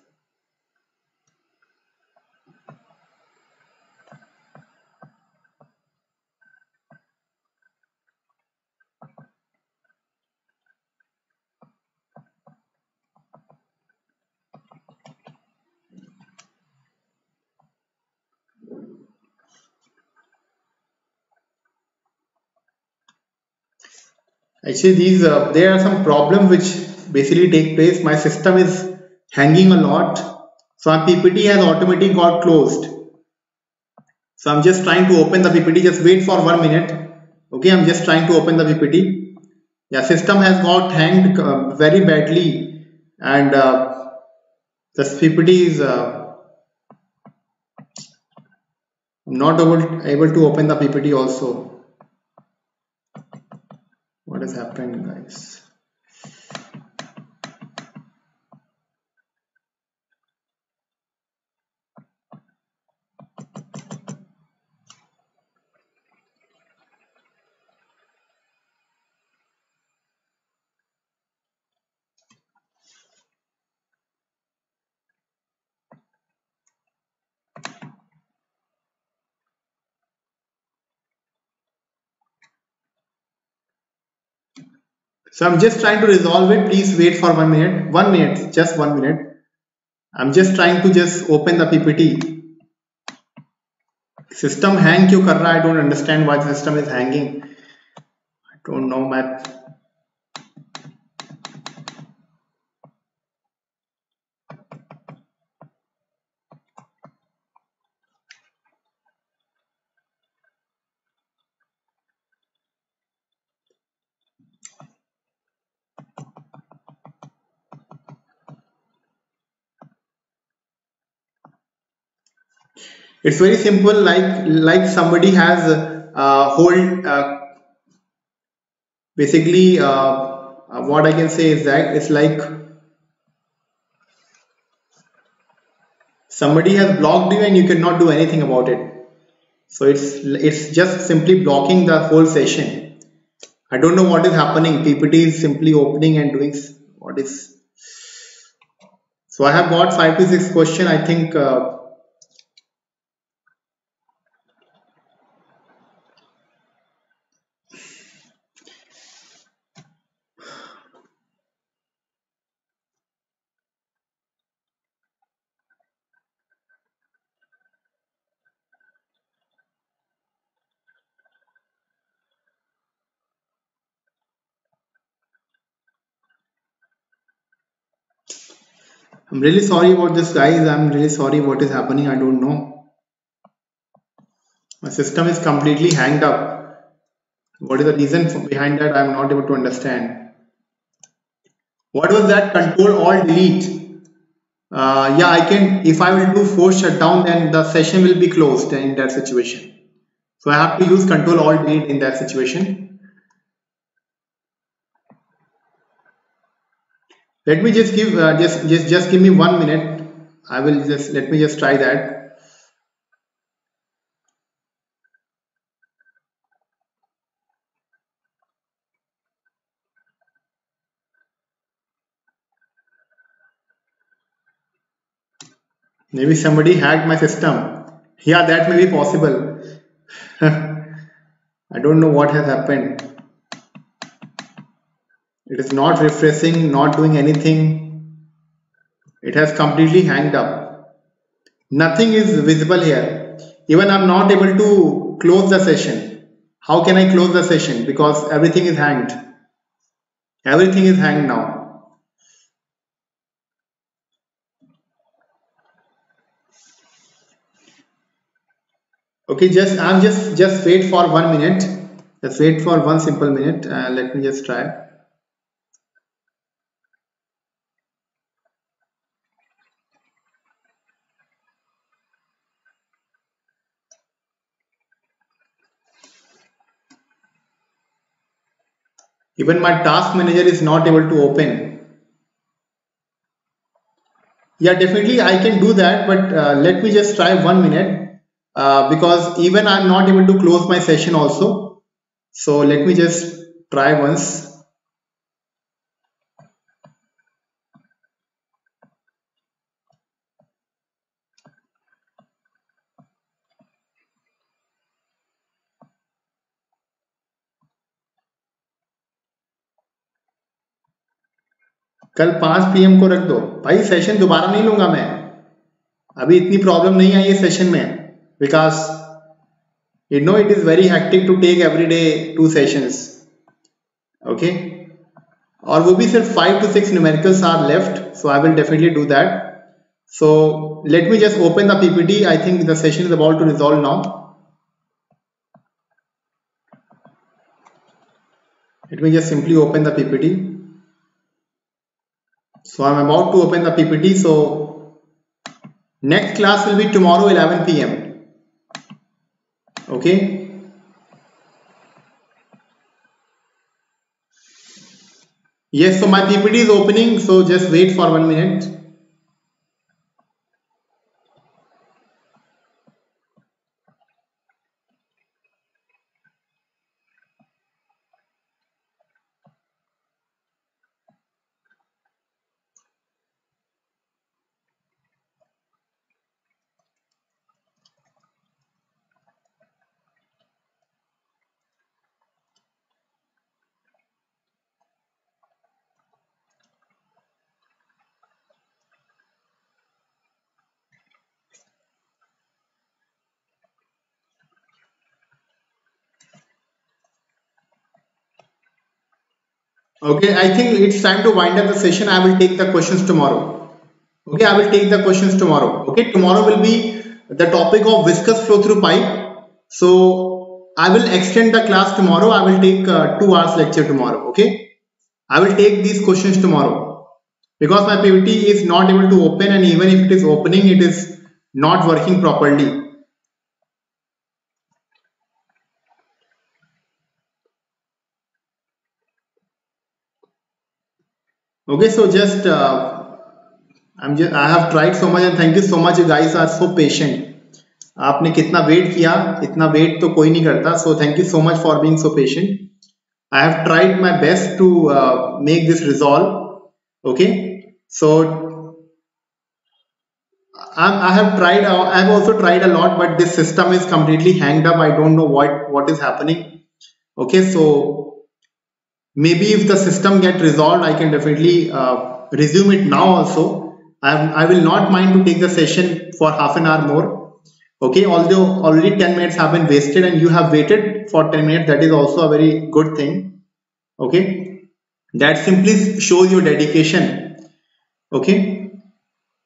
Speaker 1: Actually, these uh, there are some problems which basically take place. My system is hanging a lot, so our PPT has automatically got closed. So I'm just trying to open the PPT. Just wait for one minute. Okay, I'm just trying to open the PPT. Yeah, system has got hanged uh, very badly, and uh, the PPT is uh, not able able to open the PPT also what is happening guys So I'm just trying to resolve it. Please wait for one minute. One minute, just one minute. I'm just trying to just open the PPT. System hang क्यों कर रहा I don't understand why the system is hanging. I don't know my it's very simple like like somebody has uh, hold uh, basically uh, uh, what I can say is that it's like somebody has blocked you and you cannot do anything about it. So it's it's just simply blocking the whole session. I don't know what is happening. PPT is simply opening and doing what is. So I have got five to six question. I think uh, I'm really sorry about this guys. I'm really sorry what is happening. I don't know. My system is completely hanged up. What is the reason behind that? I'm not able to understand. What was that control alt delete? Uh, yeah, I can, if I will do force shutdown, then the session will be closed in that situation. So I have to use control alt delete in that situation. Let me just give uh, just just just give me one minute. I will just let me just try that. Maybe somebody hacked my system. Yeah that may be possible. I don't know what has happened it is not refreshing not doing anything. It has completely hanged up. Nothing is visible here. Even I'm not able to close the session. How can I close the session? Because everything is hanged. Everything is hanged now. Okay just I'm just just wait for one minute. Just wait for one simple minute uh, let me just try even my task manager is not able to open. Yeah definitely I can do that but uh, let me just try one minute uh, because even I'm not able to close my session also. So let me just try once कल 5 PM को रख दो। भाई session दोबारा नहीं लूँगा मैं। अभी इतनी प्रॉब्लम नहीं आई है सेशन में। Because you know it is very hectic to take every day two sessions okay और वो भी सिर्फ़ five to six numericals are left so I will definitely do that so let me just open the PPT I think the session is about to resolve now let me just simply open the ppt so i'm about to open the ppt so next class will be tomorrow 11 pm okay? Yes so my ppt is opening. So just wait for one minute Okay, I think it's time to wind up the session. I will take the questions tomorrow. Okay, I will take the questions tomorrow. Okay, tomorrow will be the topic of viscous flow through pipe. So I will extend the class tomorrow. I will take uh, two hours lecture tomorrow. Okay, I will take these questions tomorrow because my PPT is not able to open and even if it is opening, it is not working properly. okay so just uh, i'm just i have tried so much and thank you so much you guys are so patient आपने कितना wait किया इतना wait तो कोई नहीं करता so thank you so much for being so patient I have tried my best to make this resolve okay so I have tried I have also tried a lot but this system is completely hanged up I don't know what what is happening okay so maybe if the system get resolved i can definitely uh, resume it now also. I'm, i will not mind to take the session for half an hour more. Okay although already 10 minutes have been wasted and you have waited for 10 minutes that is also a very good thing. Okay that simply shows your dedication. Okay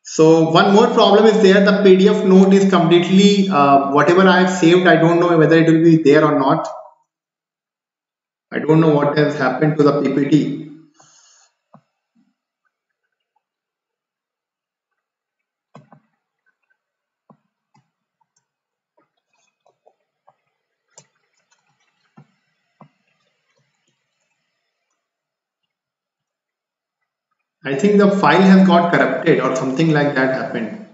Speaker 1: so one more problem is there the pdf note is completely uh, whatever i have saved i don't know whether it will be there or not I don't know what has happened to the PPT. I think the file has got corrupted or something like that happened.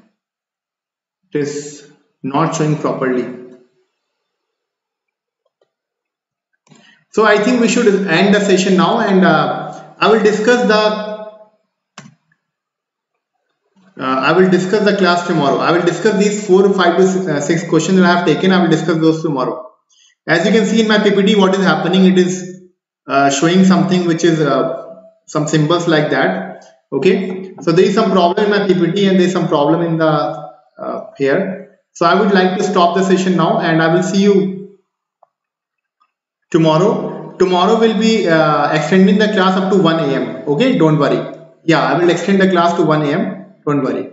Speaker 1: It is not showing properly. So I think we should end the session now and uh, I will discuss the uh, I will discuss the class tomorrow. I will discuss these four, five to six, uh, six questions that I have taken. I will discuss those tomorrow. As you can see in my PPT, what is happening? It is uh, showing something which is uh, some symbols like that. Okay. So there is some problem in my PPT and there is some problem in the here. So I would like to stop the session now and I will see you tomorrow tomorrow will be uh, extending the class up to 1 a.m okay don't worry. Yeah i will extend the class to 1 a.m don't worry.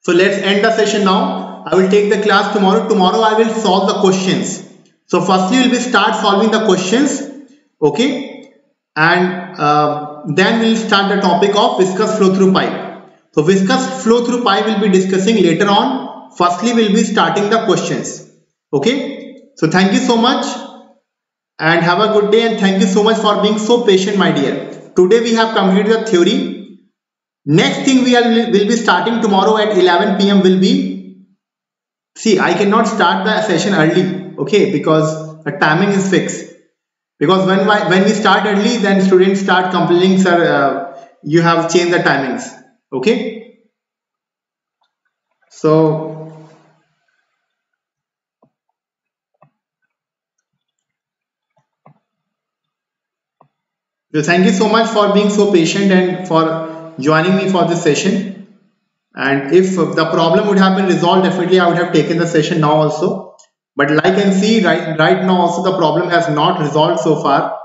Speaker 1: So let's end the session now. I will take the class tomorrow. Tomorrow i will solve the questions. So firstly we'll be start solving the questions. Okay? And uh, then we'll start the topic of viscous flow through pipe. So viscous flow through pipe will be discussing later on. Firstly we'll be starting the questions. Okay? So thank you so much and have a good day and thank you so much for being so patient my dear. Today we have completed the theory. Next thing we are will be starting tomorrow at 11 pm will be see i cannot start the session early okay because the timing is fixed. Because when my, when we start early then students start complaining sir uh, you have changed the timings okay? So So thank you so much for being so patient and for joining me for this session. And if the problem would have been resolved, definitely I would have taken the session now also. But like I can see right, right now also the problem has not resolved so far.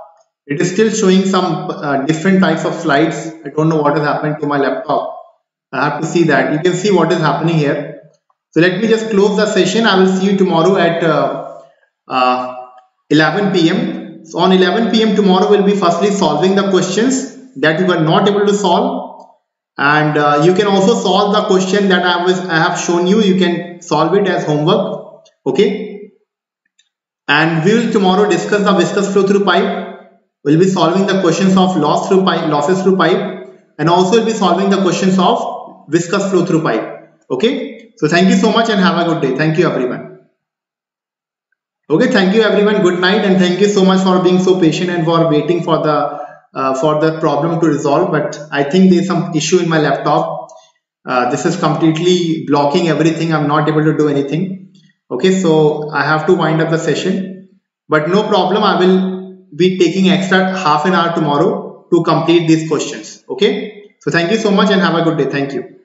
Speaker 1: It is still showing some uh, different types of slides. I don't know what has happened to my laptop. I have to see that. You can see what is happening here. So let me just close the session. I will see you tomorrow at uh, uh, 11 p.m. On 11 p.m. tomorrow we'll be firstly solving the questions that you were not able to solve. And uh, you can also solve the question that I was I have shown you. You can solve it as homework. Okay? And we will tomorrow discuss the viscous flow through pipe. We'll be solving the questions of loss through pipe losses through pipe. And also we'll be solving the questions of viscous flow through pipe. Okay? So thank you so much and have a good day. Thank you everyone okay thank you everyone. Good night and thank you so much for being so patient and for waiting for the uh, for the problem to resolve. But i think there's some issue in my laptop. Uh, this is completely blocking everything. I'm not able to do anything. Okay so i have to wind up the session. But no problem. I will be taking extra half an hour tomorrow to complete these questions. Okay? So thank you so much and have a good day. Thank you